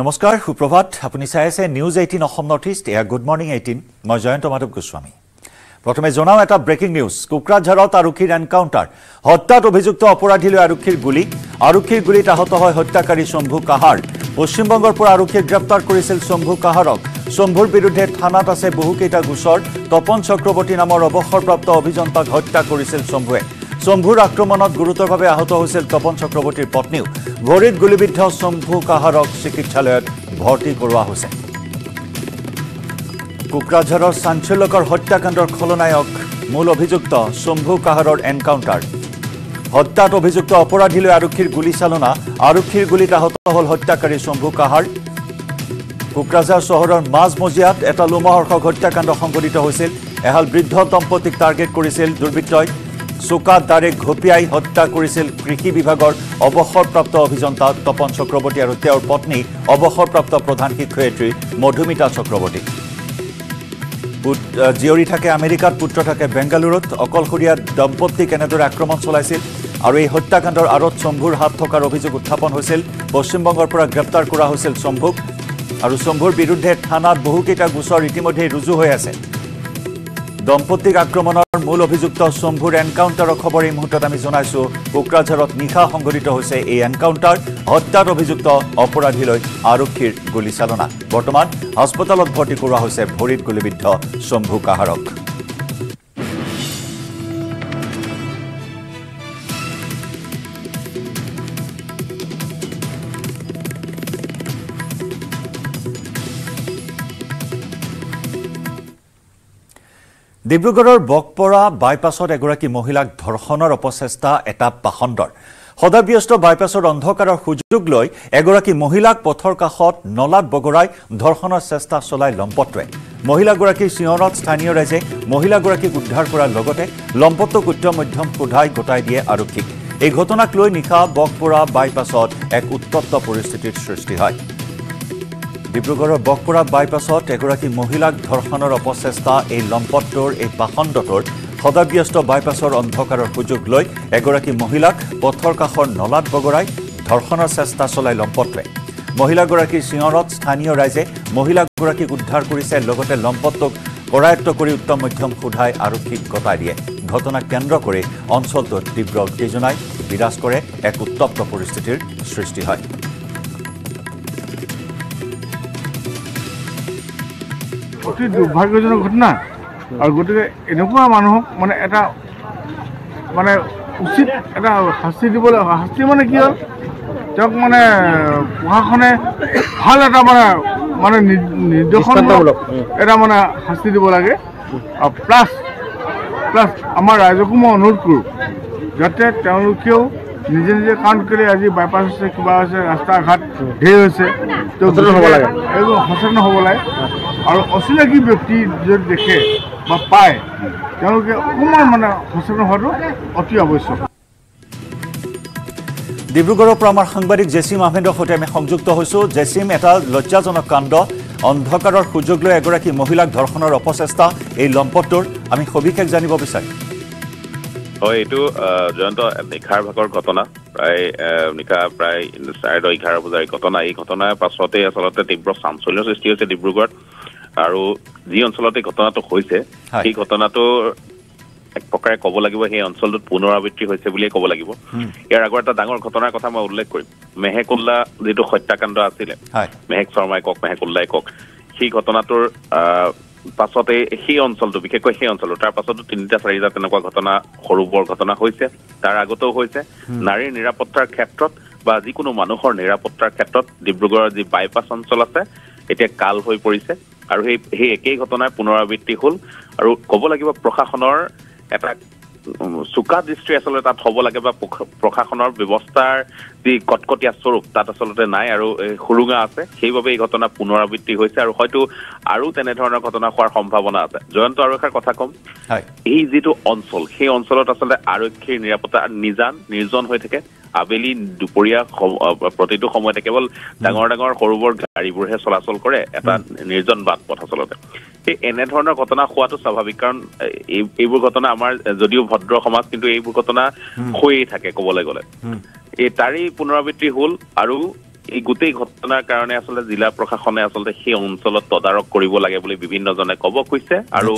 নমস্কাৰ সুপ্ৰভাত। আপুনি চাই আছে news eighteen Assam north east এয়া গুড মৰ্ণিং এইটিন মই জয়ন্ত মাধৱ গোস্বামী। প্ৰথমে জনাওঁ এটা ব্ৰেকিং নিউজ কোকৰাঝাৰত আৰক্ষীৰ এনকাউণ্টাৰ হত্যাত অভিযুক্ত অপৰাধীলৈ আৰক্ষীৰ গুলী। আৰক্ষীৰ গুলীত আহত হয় হত্যাকাৰী শম্ভু কাহাৰ। পশ্চিমবংগৰ পৰা আৰক্ষীয়ে গ্ৰেপ্তাৰ কৰিছিল শম্ভু কাহাৰক। শম্ভুৰ বিৰুদ্ধে থানাত আছে বহুকেইটা গোচৰ। তপন চক্ৰৱৰ্তী নামৰ অৱসৰপ্ৰাপ্ত অভিযন্তাক হত্যা কৰিছিল শম্ভুৱে। শম্ভুৰ আক্ৰমণত গুৰুতৰভাৱে আহত হৈছিল তপন চক্ৰৱৰ্তীৰ পত্নীও। ভৰিত গুলীবিদ্ধ শম্ভু কাহাৰক চিকিৎসালয়ত ভৰ্তি কৰোৱা হৈছে। কোকৰাঝাৰৰ চাঞ্চল্যকৰ হত্যাকাণ্ডৰ খলনায়ক মূল অভিযুক্ত শম্ভু কাহাৰৰ এনকাউণ্টাৰ। হত্যাত অভিযুক্ত অপৰাধীলৈ আৰক্ষীৰ গুলীচালনা আৰক্ষীৰ গুলীত আহত হ'ল হত্যাকাৰী শম্ভু কাহাৰ। কোকৰাঝাৰ চহৰৰ মাজমজিয়াত এটা লোমহৰ্ষক হত্যাকাণ্ড সংঘটিত হৈছিল। এহাল বৃদ্ধ দম্পতীক টাৰ্গেট কৰিছিল দুৰ্বৃত্তই। চোকা দাৰে ঘপিয়াই হত্যা কৰিছিল কৃষি বিভাগৰ অৱসৰপ্ৰাপ্ত অভিযন্তা তপন চক্ৰৱৰ্তী আৰু তেওঁৰ পত্নী অৱসৰপ্ৰাপ্ত প্ৰধান শিক্ষয়িত্ৰী মধুমিতা চক্ৰৱৰ্তী। জীয়ৰী থাকে আমেৰিকাত পুত্ৰ থাকে বেংগালুৰুত অকলশৰীয়া দম্পতীক এনেদৰে আক্ৰমণ চলাইছিল আৰু এই হত্যাকাণ্ডৰ আঁৰত শম্ভুৰ হাত থকাৰ অভিযোগ উত্থাপন হৈছিল পশ্চিমবংগৰ পৰা গ্ৰেপ্তাৰ কৰা হৈছিল শম্ভুক আৰু শম্ভুৰ বিৰুদ্ধে থানাত বহুকেইটা গোচৰ ইতিমধ্যেই ৰুজু হৈ আছে। দম্পতীক আক্ৰমণৰ মূল অভিযুক্ত শম্ভুৰ এনকাউণ্টাৰৰ খবৰ এই মুহূৰ্তত আমি জনাইছো। কোকৰাঝাৰত নিশা সংঘটিত হৈছে এই এনকাউণ্টাৰ। হত্যাত অভিযুক্ত অপৰাধীলৈ আৰক্ষীৰ গুলীচালনা। বৰ্তমান হাস্পতালত ভৰ্তি কৰোৱা হৈছে ভৰিত গুলীবিদ্ধ শম্ভু কাহাৰক। ডিব্ৰুগড়ৰ বকপৰা বাইপাছত এগৰাকী মহিলাক ধৰ্ষণৰ অপচেষ্টা এটা পাখণ্ডৰ সদাব্যস্ত বাইপাছৰ অন্ধকাৰৰ সুযোগ লৈ এগৰাকী মহিলাক পথৰ কাষত নলাত বগৰাই ধৰ্ষণৰ চেষ্টা চলাই লম্পটটোৱে। মহিলাগৰাকীৰ চিঞৰত স্থানীয় ৰাইজে মহিলাগৰাকীক উদ্ধাৰ কৰাৰ লগতে লম্পটটোক উত্তম মধ্যম সোধাই গোটাই দিয়ে আৰক্ষীক। এই ঘটনাক লৈ নিশা বকপৰা বাইপাছত এক উত্তপ্ত পৰিস্থিতিৰ সৃষ্টি হয়। ডিব্ৰুগড়ৰ বকপৰা বাইপাছত এগৰাকী মহিলাক ধৰ্ষণৰ অপচেষ্টা এই লম্পটটোৰ এই পাখণ্ডটোৰ সদাব্যস্ত বাইপাছৰ অন্ধকাৰৰ সুযোগ লৈ এগৰাকী মহিলাক পথৰ কাষৰ নলাত বগৰাই ধৰ্ষণৰ চেষ্টা চলাই লম্পটটোৱে। মহিলাগৰাকীৰ চিঞৰত স্থানীয় ৰাইজে মহিলাগৰাকীক উদ্ধাৰ কৰিছে লগতে লম্পটটোক কৰায়ত্ব কৰি উত্তম মধ্যম সোধাই আৰক্ষীক গতাই দিয়ে। ঘটনাক কেন্দ্ৰ কৰি অঞ্চলটোত তীব্ৰ উত্তেজনাই বিৰাজ কৰে এক উত্তপ্ত পৰিস্থিতিৰ সৃষ্টি হয়। অতি দুৰ্ভাগ্যজনক ঘটনা। আৰু গতিকে এনেকুৱা মানুহক মানে এটা মানে উচিত এটা শাস্তি দিবলৈ শাস্তি মানে কি হ'ল? তেওঁক মানে প্ৰশাসনে ভাল এটা মানে মানে নি- নিৰ্দেশনমূলক এটা মানে শাস্তি দিব লাগে। আৰু প্লাছ প্লাছ আমাৰ ৰাইজকো মই অনুৰোধ কৰোঁ যাতে তেওঁলোকেও নিজে নিজে কাৰণ কেলৈ আজি বাইপাছ হৈছে কিবা হৈছে ৰাস্তা ঘাট ঢেৰ হৈছে সচেতন হ'ব লাগে। এইবোৰ সচেতন হ'ব লাগে। আৰু অচিনাকি ব্যক্তি যদি দেখে বা পায় তেওঁলোকে অকণমান মানে সচেতন হোৱাটো অতি আৱশ্যক। ডিব্ৰুগড়ৰ পৰা আমাৰ সাংবাদিক জেচিম আহমেদৰ সৈতে আমি সংযুক্ত হৈছোঁ। জেচিম এটা লজ্জাজনক কাণ্ড। অন্ধকাৰৰ সুযোগ লৈ এগৰাকী মহিলাক ধৰ্ষণৰ অপচেষ্টা এই লম্পটটোৰ। আমি সবিশেষ জানিব বিচাৰিম। হয় এইটো জয়ন্ত নিশাৰ ভাগৰ ঘটনা। প্ৰায় নিশা প্ৰায় চাৰে দহ এঘাৰ বজাৰ এই ঘটনা এই ঘটনাৰ পাছতে আচলতে তীব্ৰ চাঞ্চল্যৰ সৃষ্টি হৈছে ডিব্ৰুগড়ত। আৰু যি অঞ্চলত এই ঘটনাটো হৈছে। সেই ঘটনাটো এক প্ৰকাৰে ক'ব লাগিব সেই অঞ্চলটোত পুনৰাবৃত্তি হৈছে বুলিয়ে ক'ব লাগিব। ইয়াৰ আগৰ এটা ডাঙৰ ঘটনাৰ কথা মই উল্লেখ কৰিম। মেহেকুল্লা যিটো হত্যাকাণ্ড আছিলে মেহেক শৰ্মাই কওক মেহেকুল্লাই কওক সেই ঘটনাটোৰ পাছতে সেই অঞ্চলটো বিশেষকৈ সেই অঞ্চলটো তাৰ পাছতো তিনিটা চাৰিটা তেনেকুৱা ঘটনা সৰু বৰ ঘটনা হৈছে তাৰ আগতেও হৈছে। নাৰীৰ নিৰাপত্তাৰ ক্ষেত্ৰত বা যিকোনো মানুহৰ নিৰাপত্তাৰ ক্ষেত্ৰত ডিব্ৰুগড়ৰ যি বাইপাছ অঞ্চল আছে এতিয়া কাল হৈ পৰিছে আৰু সেই সেই একেই ঘটনাৰ পুনৰাবৃত্তি হ'ল। আৰু ক'ব লাগিব প্ৰশাসনৰ এটা চোকা দৃষ্টি আচলতে তাত হ'ব লাগে বা প্ৰশা- প্ৰশাসনৰ ব্যৱস্থাৰ যি কটকটীয়া স্বৰূপ তাত আচলতে নাই আৰু সুৰুঙা আছে। সেইবাবে এই ঘটনা পুনৰাবৃত্তি হৈছে আৰু হয়তো আৰু তেনেধৰণৰ ঘটনা হোৱাৰ সম্ভাৱনা আছে। জয়ন্ত আৰু এষাৰ কথা ক'ম। এই যিটো অঞ্চল সেই অঞ্চলত আচলতে আৰক্ষীৰ নিৰাপত্তা নিজান নিৰ্জন হৈ থাকে। আবেলি দুপৰীয়া প্ৰতিটো সময়তে কেৱল ডাঙৰ ডাঙৰ সৰু বৰ গাড়ীবোৰহে চলাচল কৰে। এটা নিৰ্জন বাট পথ আচলতে। সেই এনেধৰণৰ ঘটনা হোৱাটো স্বাভাৱিক। কাৰণ এই এইবোৰ ঘটনা আমাৰ যদিও ভদ্ৰ সমাজ কিন্তু এইবোৰ ঘটনা হৈয়ে থাকে ক'বলৈ গ'লে। এই তাৰেই পুনৰাবৃত্তি হ'ল আৰু এই গোটেই ঘটনাৰ কাৰণে আচলতে জিলা প্ৰশাসনে আচলতে সেই অঞ্চলত তদাৰক কৰিব লাগে বুলি বিভিন্নজনে ক'ব খুজিছে আৰু।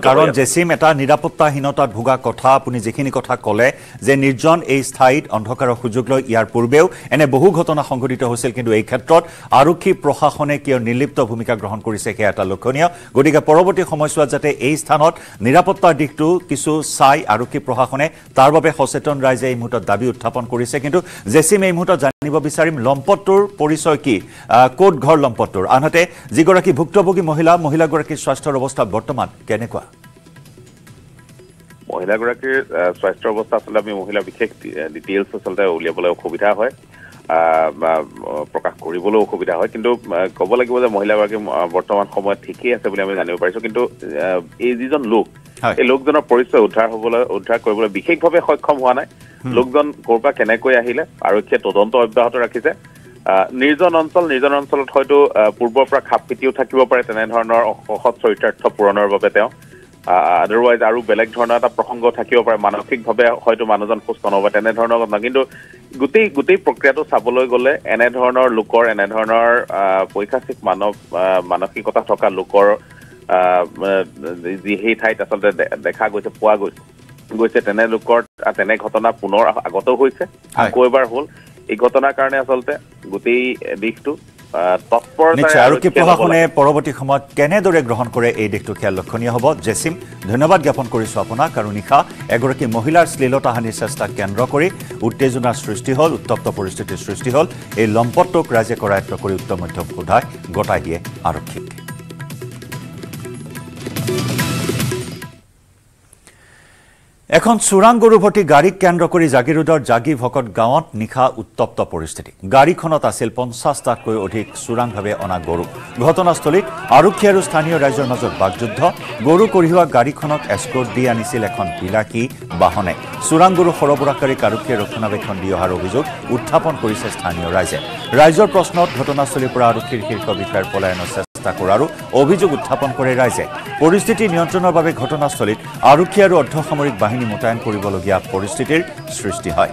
কাৰণ। জেচিম এটা নিৰাপত্তাহীনতাত ভোগা কথা আপুনি যিখিনি কথা ক'লে যে নিৰ্জন এই স্থায়ীত অন্ধকাৰৰ সুযোগ লৈ ইয়াৰ পূৰ্বেও এনে বহু ঘটনা সংঘটিত হৈছিল কিন্তু এই ক্ষেত্ৰত আৰক্ষী প্ৰশাসনে কিয় নিৰ্লিপ্ত ভূমিকা গ্ৰহণ কৰিছে সেয়া এটা লক্ষণীয় গতিকে পৰৱৰ্তী সময়ছোৱাত যাতে এই স্থানত নিৰাপত্তাৰ দিশটো কিছু চাই আৰক্ষী প্ৰশাসনে তাৰ বাবে সচেতন ৰাইজে এই মুহূৰ্তত দাবী উত্থাপন কৰিছে কিন্তু জেচিম এই মুহূৰ্তত জানিব বিচাৰিম লম্পটটোৰ পৰিচয় কি? ক'ত ঘৰ লম্পটটোৰ? আনহাতে যিগৰাকী ভুক্তভোগী মহিলা মহিলাগৰাকীৰ স্বাস্থ্যৰ অৱস্থা বৰ্তমান কেনেকুৱা? মহিলাগৰাকীৰ স্বাস্থ্যৰ অৱস্থা আচলতে আমি মহিলাৰ বিশেষ ডিটেইলছ আচলতে উলিয়াবলৈ অসুবিধা হয়। প্ৰকাশ কৰিবলৈ অসুবিধা হয়। কিন্তু ক'ব লাগিব যে মহিলাগৰাকী বৰ্তমান সময়ত ঠিকেই আছে বুলি আমি জানিব পাৰিছো। কিন্তু এই যিজন লোক। এই লোকজনৰ পৰিচয় উদ্ধাৰ হবলৈ উদ্ধাৰ কৰিবলৈ বিশেষভাৱে সক্ষম হোৱা নাই। লোকজন ক'ৰ পৰা কেনেকৈ আহিলে আৰক্ষীয়ে তদন্ত অব্যাহত ৰাখিছে। নিৰ্জন অঞ্চল নিৰ্জন অঞ্চলত হয়তো পূৰ্বৰ পৰা খাপ পিটিও থাকিব পাৰে তেনেধৰণৰ অসৎ চৰিতাৰ্থ পূৰণৰ বাবে তেওঁ। আদাৰৱাইজ আৰু বেলেগ ধৰণৰ এটা প্ৰসংগ থাকিব পাৰে মানসিকভাৱে হয়তো মানুহজন সুস্থ নহ'ব তেনেধৰণৰ ঘটনা কিন্তু গোটেই গোটেই প্ৰক্ৰিয়াটো চাবলৈ গ'লে এনেধৰণৰ লোকৰ এনেধৰণৰ পৈশাচিক মানৱ মানসিকতা থকা লোকৰ যি সেই ঠাইত আচলতে দেখা গৈছে পোৱা গৈছে। গৈছে তেনে লোকৰ তেনে ঘটনা পুনৰ আগতেও হৈছে। আকৌ এবাৰ হ'ল এই ঘটনাৰ কাৰণে আচলতে গোটেই দিশটো নিশ্চয়। আৰক্ষী প্ৰশাসনে। পৰৱৰ্তী সময়ত কেনেদৰে গ্ৰহণ কৰে এই দিশটো সেয়া লক্ষণীয় হ'ব? জেচিম ধন্যবাদ জ্ঞাপন কৰিছোঁ আপোনাক। আৰু নিশা এগৰাকী মহিলাৰ শ্লীলতাহানিৰ চেষ্টাক কেন্দ্ৰ কৰি উত্তেজনাৰ সৃষ্টি হ'ল উত্তপ্ত পৰিস্থিতিৰ সৃষ্টি হ'ল। এই লম্পটটোক ৰাইজে কৰায়ত্ব কৰি উত্তম মধ্যম সোধাই গতাই দিয়ে আৰক্ষীক। এখন গৰু ভৰ্তি গাড়ীক কেন্দ্ৰ কৰি জাগিৰোডৰ জাগি ভকত গাঁৱত নিশা উত্তপ্ত পৰিস্থিতি। গাড়ীখনত আছিল পঞ্চাছটাতকৈ অধিক চোৰাংভাৱে অনা গৰু। ঘটনাস্থলীত আৰক্ষী আৰু স্থানীয় ৰাইজৰ মাজত বাকযুদ্ধ। গৰু কঢ়িওৱা গাড়ীখনক এস্কৰ্ট দি আনিছিল এখন বিলাসী বাহনে। চোৰাং গৰু সৰবৰাহকাৰীক আৰক্ষীয়ে ৰক্ষণাবেক্ষণ দি অহাৰ অভিযোগ উত্থাপন কৰিছে স্থানীয় ৰাইজে। ৰাইজৰ প্ৰশ্নত ঘটনাস্থলীৰ পৰা আৰক্ষীৰ শীৰ্ষ বিষয়াৰ পলায়নৰ চেষ্টা চেষ্টা কৰাৰো অভিযোগ উত্থাপন কৰে ৰাইজে। পৰিস্থিতি নিয়ন্ত্ৰণৰ বাবে ঘটনাস্থলীত আৰক্ষী আৰু অৰ্ধসামৰিক বাহিনী মোতায়েন কৰিবলগীয়া পৰিস্থিতিৰ সৃষ্টি হয়।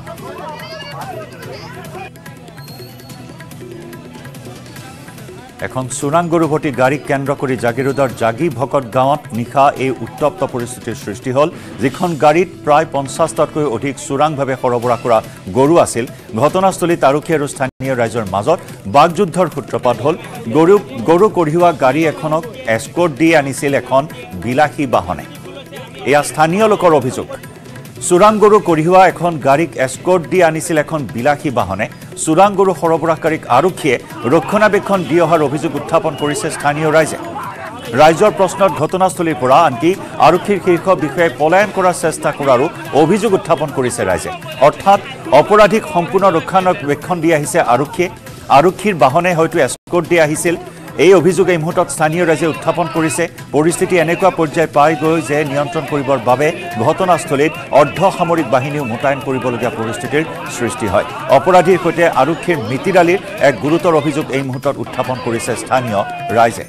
এখন চোৰাং ভৰ্তি গাড়ীক কেন্দ্ৰ কৰি জাগিৰোডৰ জাগি ভকত গাঁৱত নিশা এই উত্তপ্ত পৰিস্থিতিৰ সৃষ্টি হ'ল যিখন গাড়ীত প্ৰায় পঞ্চাছটাতকৈ অধিক চোৰাংভাৱে সৰবৰাহ কৰা গৰু আছিল। ঘটনাস্থলীত আৰক্ষী আৰু ৰাইজৰ মাজত বাকযুদ্ধৰ সূত্ৰপাত হ'ল। গৰু গৰু কঢ়িওৱা গাড়ী এখনক এস্কৰ্ট দি আনিছিল এখন বিলাসী বাহনে। এয়া স্থানীয় লোকৰ অভিযোগ। চোৰাং গৰু কঢ়িওৱা এখন গাড়ীক এস্কৰ্ট দি আনিছিল এখন বিলাসী বাহনে। চোৰাং গৰু সৰবৰাহকাৰীক আৰক্ষীয়ে ৰক্ষণাবেক্ষণ দি অহাৰ অভিযোগ উত্থাপন কৰিছে স্থানীয় ৰাইজে। ৰাইজৰ প্ৰশ্নত ঘটনাস্থলীৰ পৰা আনকি আৰক্ষীৰ শীৰ্ষ বিষয়াই পলায়ন কৰাৰ চেষ্টা কৰাৰো অভিযোগ উত্থাপন কৰিছে ৰাইজে। অৰ্থাৎ অপৰাধীক সম্পূৰ্ণ ৰক্ষণাবেক্ষণ দি আহিছে আৰক্ষীয়ে। আৰক্ষীৰ বাহনে হয়তো এস্কৰ্ট দি আহিছিল। এই অভিযোগ এই মুহূৰ্তত স্থানীয় ৰাইজে উত্থাপন কৰিছে। পৰিস্থিতি এনেকুৱা পৰ্যায় পাই গৈ যে নিয়ন্ত্ৰণ কৰিবৰ বাবে ঘটনাস্থলীত অৰ্ধসামৰিক বাহিনীও মোতায়েন কৰিবলগীয়া পৰিস্থিতিৰ সৃষ্টি হয়। অপৰাধীৰ সৈতে আৰক্ষীৰ মিতিৰালিৰ এক গুৰুতৰ অভিযোগ এই মুহূৰ্তত উত্থাপন কৰিছে স্থানীয় ৰাইজে।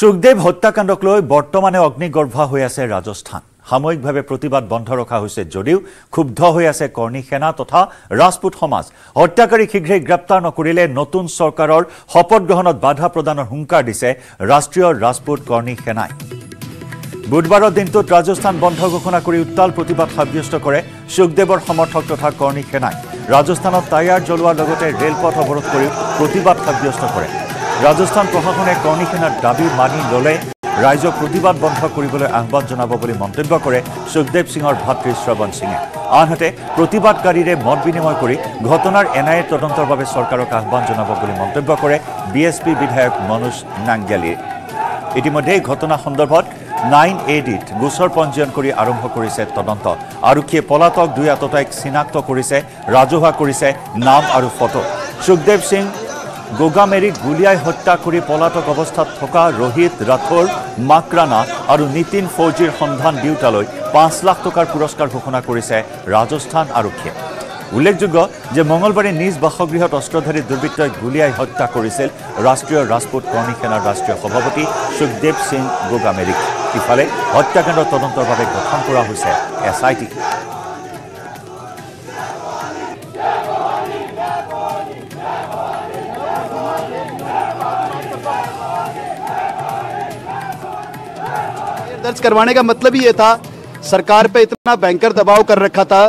সুখদেৱ হত্যাকাণ্ডক লৈ বৰ্তমানে অগ্নিগৰ্ভা হৈ আছে ৰাজস্থান। সাময়িকভাৱে প্ৰতিবাদ বন্ধ ৰখা হৈছে যদিও ক্ষুব্ধ হৈ আছে কৰ্ণী সেনা তথা ৰাজপুত সমাজ। হত্যাকাৰীক শীঘ্ৰেই গ্ৰেপ্তাৰ নকৰিলে নতুন চৰকাৰৰ শপত গ্ৰহণত বাধা প্ৰদানৰ হুংকাৰ দিছে ৰাষ্ট্ৰীয় ৰাজপুত কৰ্ণী সেনাই। বুধবাৰৰ দিনটোত ৰাজস্থান বন্ধ ঘোষণা কৰি উত্তাল প্ৰতিবাদ সাব্যস্ত কৰে সুখদেৱৰ সমৰ্থক তথা কৰ্ণী সেনাই। ৰাজস্থানত টায়াৰ জ্বলোৱাৰ লগতে ৰেলপথ অৱৰোধ কৰি প্ৰতিবাদ সাব্যস্ত কৰে। ৰাজস্থান প্ৰশাসনে কৰ্ণী সেনাৰ দাবী মানি ল'লে ৰাইজক প্ৰতিবাদ বন্ধ কৰিবলৈ আহ্বান জনাব বুলি মন্তব্য কৰে সুখদেৱ সিঙৰ ভাতৃ শ্ৰৱণ সিঙে। আনহাতে প্ৰতিবাদকাৰীৰে মত বিনিময় কৰি ঘটনাৰ এন আই এ তদন্তৰ বাবে চৰকাৰক আহ্বান জনাব বুলি মন্তব্য কৰে বি এছ পি বিধায়ক মনোজ নাংগেলীয়ে ইতিমধ্যে এই ঘটনা সন্দৰ্ভত নাইন এ ডিত গোচৰ পঞ্জীয়ন কৰি আৰম্ভ কৰিছে তদন্ত। আৰক্ষীয়ে পলাতক দুই আততায়ীক চিনাক্ত কৰিছে ৰাজহুৱা কৰিছে নাম আৰু ফটো। সুখদেৱ সিং গোগামেৰীক গুলীয়াই হত্যা কৰি পলাতক অৱস্থাত থকা ৰোহিত ৰাথোৰ মাকৰানা আৰু নীতিন ফৌজিৰ সন্ধান দিওঁতালৈ পাঁচ লাখ টকাৰ পুৰস্কাৰ ঘোষণা কৰিছে ৰাজস্থান আৰক্ষীয়ে। উল্লেখযোগ্য যে মঙলবাৰে নিজ বাসগৃহত অস্ত্ৰধাৰী দুৰ্বৃত্তই গুলীয়াই হত্যা কৰিছিল ৰাষ্ট্ৰীয় ৰাজপুত কৰ্মী সেনাৰ ৰাষ্ট্ৰীয় সভাপতি সুখদেৱ সিং গোগামেৰিক ইফালে হত্যাকাণ্ডৰ তদন্তৰ বাবে গঠন কৰা হৈছে এছ আই টি दर्ज करवाने का मतलब ही ये था सरकार पे इतना भयंकर दबाव कर रखा था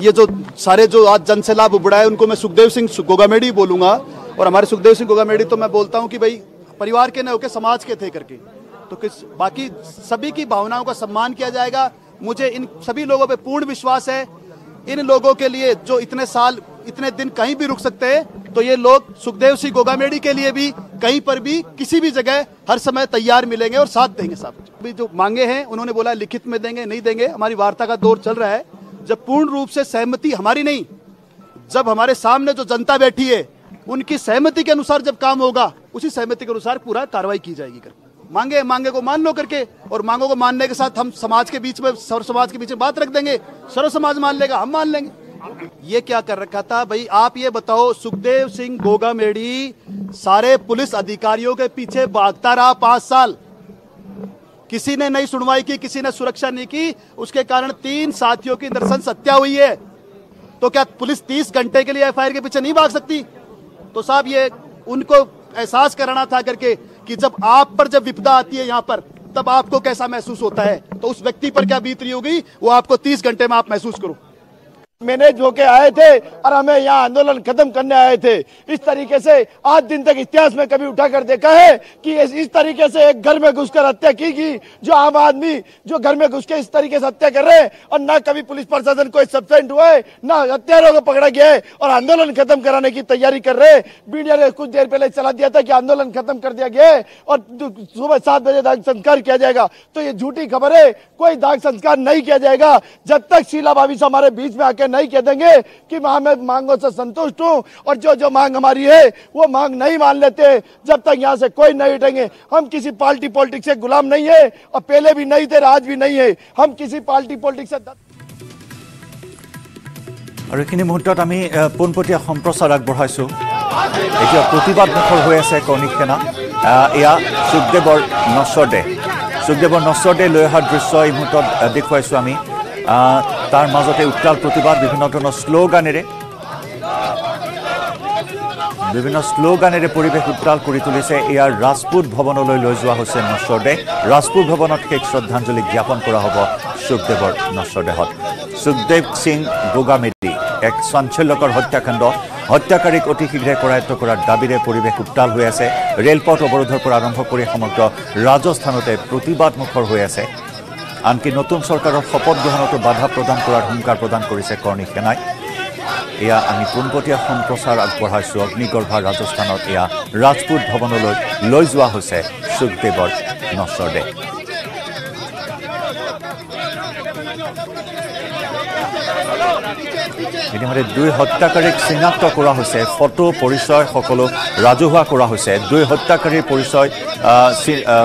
ये जो सारे जो आज जन से लाभ उबड़ा है, उनको मैं सुखदेव सिंह गोगामेडी बोलूँगा। और हमारे सुखदेव सिंह गोगामेडी तो मैं बोलता हूँ कि भाई, परिवार के न होके समाज के थे करके। तो किस, बाकी सभी की भावनाओं का सम्मान किया जाएगा। मुझे इन सभी लोगों पे पूर्ण विश्वास है। इन लोगों के लिए जो इतने साल, इतने दिन कहीं भी रुक सकते हैं तो ये लोग सुखदेव सिंह गोगामेडी के लिए भी, कहीं पर भी, किसी भी जगह हर समय तैयार मिलेंगे और साथ देंगे साहब अभी जो मांगे हैं, उन्होंने बोला, लिखित में देंगे, नहीं देंगे। हमारी वार्ता का दौर चल रहा है। जब पूर्ण रूप से सहमति हमारी नहीं, जब हमारे सामने जो जनता बैठी है, उनकी सहमति के अनुसार जब काम होगा, उसी सहमति के अनुसार पूरा कार्रवाई की जाएगी कर मांगे मांगे को मान लो करके, और मांगों को मानने के साथ हम समाज के बीच में, सर्व समाज के बीच में बात रख देंगे। सर्व समाज मान लेगा, हम मान लेंगे। ये क्या कर रखा था? भाई, आप ये बताओ, सुखदेव सिंह गोगा मेढ़ी सारे पुलिस अधिकारियों के पीछे भागता रहा पाँच साल। किसी ने नहीं सुनवाई की, किसी ने सुरक्षा नहीं की, उसके कारण तीन साथियों की दर्शन सत्या हुई है। तो क्या पुलिस तीस घंटे के लिए एफआईआर के पीछे नहीं भाग सकती? तो साहब, ये उनको एहसास कराना था करके कि जब आप पर जब विपदा आती है यहाँ पर, तब आपको कैसा महसूस होता है? तो उस व्यक्ति पर क्या बीत रही होगी? वो आपको तीस घंटे में आप महसूस करो। मैनेज होके आए थे और हमें यहाँ आंदोलन खत्म करने आए थे। इस तरीके से आज दिन तक इतिहास में कभी उठा कर देखा है कि इस, इस तरीके से एक घर में घुसकर हत्या की गई जो आम आदमी जो घर में घुस के इस तरीके से हत्या कर रहे हैं और ना कभी पुलिस प्रशासन को सस्पेंड हुआ है ना हत्यारों को पकड़ा गया है और आंदोलन खत्म कराने की तैयारी कर रहे मीडिया ने कुछ देर पहले चला दिया था कि आंदोलन खत्म कर दिया गया है और सुबह सात बजे दाग संस्कार किया जाएगा। तो ये झूठी खबर है कोई दाग संस्कार नहीं किया जाएगा। जब तक शीला भाभी हमारे बीच में आके नहीं कह देंगे कि मैं मांगों से संतुष्ट हूं और जो जो मांग हमारी है वो मांग नहीं मान लेते जब तक यहाँ से कोई नहीं उठेंगे हम किसी पार्टी पॉलिटिक्स से गुलाम नहीं है और पहले भी नहीं थे आज भी नहीं है हम किसी पार्टी पॉलिटिक्स से আৰু এইখিনি মুহূৰ্তত আমি আহ, পোনপটীয়া সম্প্ৰচাৰ আগবঢ়াইছোঁ এতিয়া প্ৰতিবাদ মুখৰ হৈ আছে কৰ্ণিক সেনা আহ, এয়া সুখদেৱৰ নশ্বৰ দেহ সুখদেৱৰ নশ্বৰ দেহ লৈ অহা দৃশ্য এই মুহূৰ্তত আহ, দেখুৱাইছোঁ আমি আহ, তাৰ মাজতে উত্তাল প্ৰতিবাদ বিভিন্ন ধৰণৰ শ্লোগানেৰে বিভিন্ন শ্লোগানেৰে পৰিৱেশ উত্তাল কৰি তুলিছে। ৰাজপুত ভৱনলৈ লৈ যোৱা হৈছে নশ্বৰ দেহ ৰাজপুত ভৱনত শেষ শ্ৰদ্ধাঞ্জলি জ্ঞাপন কৰা হ'ব সুখদেৱৰ নশ্বৰ দেহত সুখদেৱ সিং গোগামেদি এক চাঞ্চল্যকৰ হত্যাকাণ্ড। হত্যাকাৰীক অতি শীঘ্ৰে কৰায়ত্ব কৰাৰ দাবীৰে পৰিৱেশ উত্তাল হৈ আছে। ৰেলপথ অৱৰোধৰ পৰা আৰম্ভ কৰি সমগ্ৰ ৰাজস্থানতে প্ৰতিবাদমুখৰ হৈ আছে। আনকি নতুন চৰকাৰৰ শপত গ্ৰহণতো বাধা প্ৰদান কৰাৰ হুংকাৰ প্ৰদান কৰিছে কৰ্ণী সেনাই। এয়া আমি পোনপটীয়া সম্প্ৰচাৰ আগবঢ়াইছোঁ। অগ্নিগৰ্ভা ৰাজস্থানত এয়া ৰাজপুত ভৱনলৈ লৈ যোৱা হৈছে সুখদেৱৰ নশ্বৰ দেহ। ইতিমধ্যে দুই হত্যাকাৰীক চিনাক্ত কৰা হৈছে ফটো পৰিচয় সকলো ৰাজহুৱা কৰা হৈছে। দুই হত্যাকাৰীৰ পৰিচয়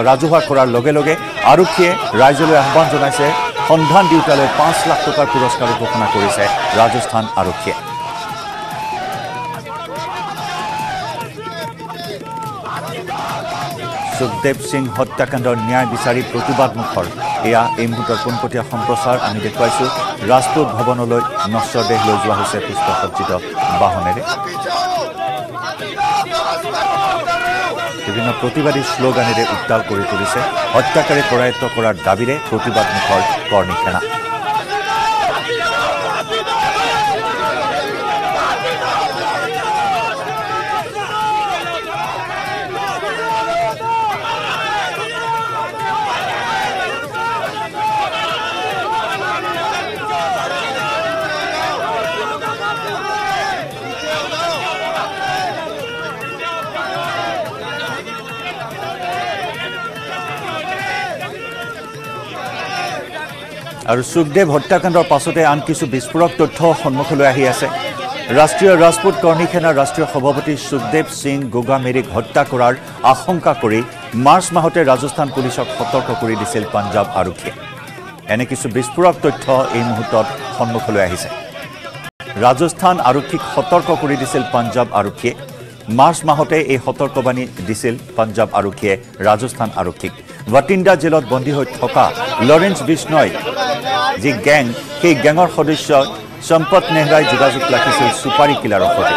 ৰাজহুৱা কৰাৰ লগে লগে আৰক্ষীয়ে ৰাইজলৈ আহ্বান জনাইছে সন্ধান দিওঁতালৈ পাঁচ লাখ টকাৰ পুৰস্কাৰ ঘোষণা কৰিছে ৰাজস্থান আৰক্ষীয়ে। সুখদেৱ সিং হত্যাকাণ্ডৰ ন্যায় বিচাৰি প্ৰতিবাদমুখৰ এয়া এই মুহূৰ্তৰ পোনপটীয়া সম্প্ৰচাৰ। আমি দেখুৱাইছোঁ ৰাজপুত ভৱনলৈ নশ্বৰ দেহ লৈ যোৱা হৈছে পুষ্পসজ্জিত বাহনেৰে। বিভিন্ন প্ৰতিবাদী শ্লোগানেৰে উত্তাল কৰি তুলিছে। হত্যাকাৰী কৰায়ত্ব কৰাৰ দাবীৰে প্ৰতিবাদমুখৰ কৰ্ণী সেনা। আৰু সুখদেৱ হত্যাকাণ্ডৰ পাছতে আন কিছু বিস্ফোৰক তথ্য সন্মুখলৈ আহি আছে। ৰাষ্ট্ৰীয় ৰাজপুত কৰ্ণী সেনাৰ ৰাষ্ট্ৰীয় সভাপতি সুখদেৱ সিং গোগামেৰিক হত্যা কৰাৰ আশংকা কৰি মাৰ্চ মাহতে ৰাজস্থান পুলিচক সতৰ্ক কৰি দিছিল পাঞ্জাৱ আৰক্ষীয়ে। এনে কিছু বিস্ফোৰক তথ্য এই মুহূৰ্তত সন্মুখলৈ আহিছে। ৰাজস্থান আৰক্ষীক সতৰ্ক কৰি দিছিল পাঞ্জাৱ আৰক্ষীয়ে। মাৰ্চ মাহতে এই সতৰ্কবাণী দিছিল পাঞ্জাৱ আৰক্ষীয়ে ৰাজস্থান আৰক্ষীক। ৱাটিণ্ডা জেলত বন্দী হৈ থকা লৰেঞ্চ বিষ্ণই যি গেং সেই গেঙৰ সদস্য সম্পত নেহৰাই যোগাযোগ ৰাখিছিল ছুপাৰী কিলাৰৰ সৈতে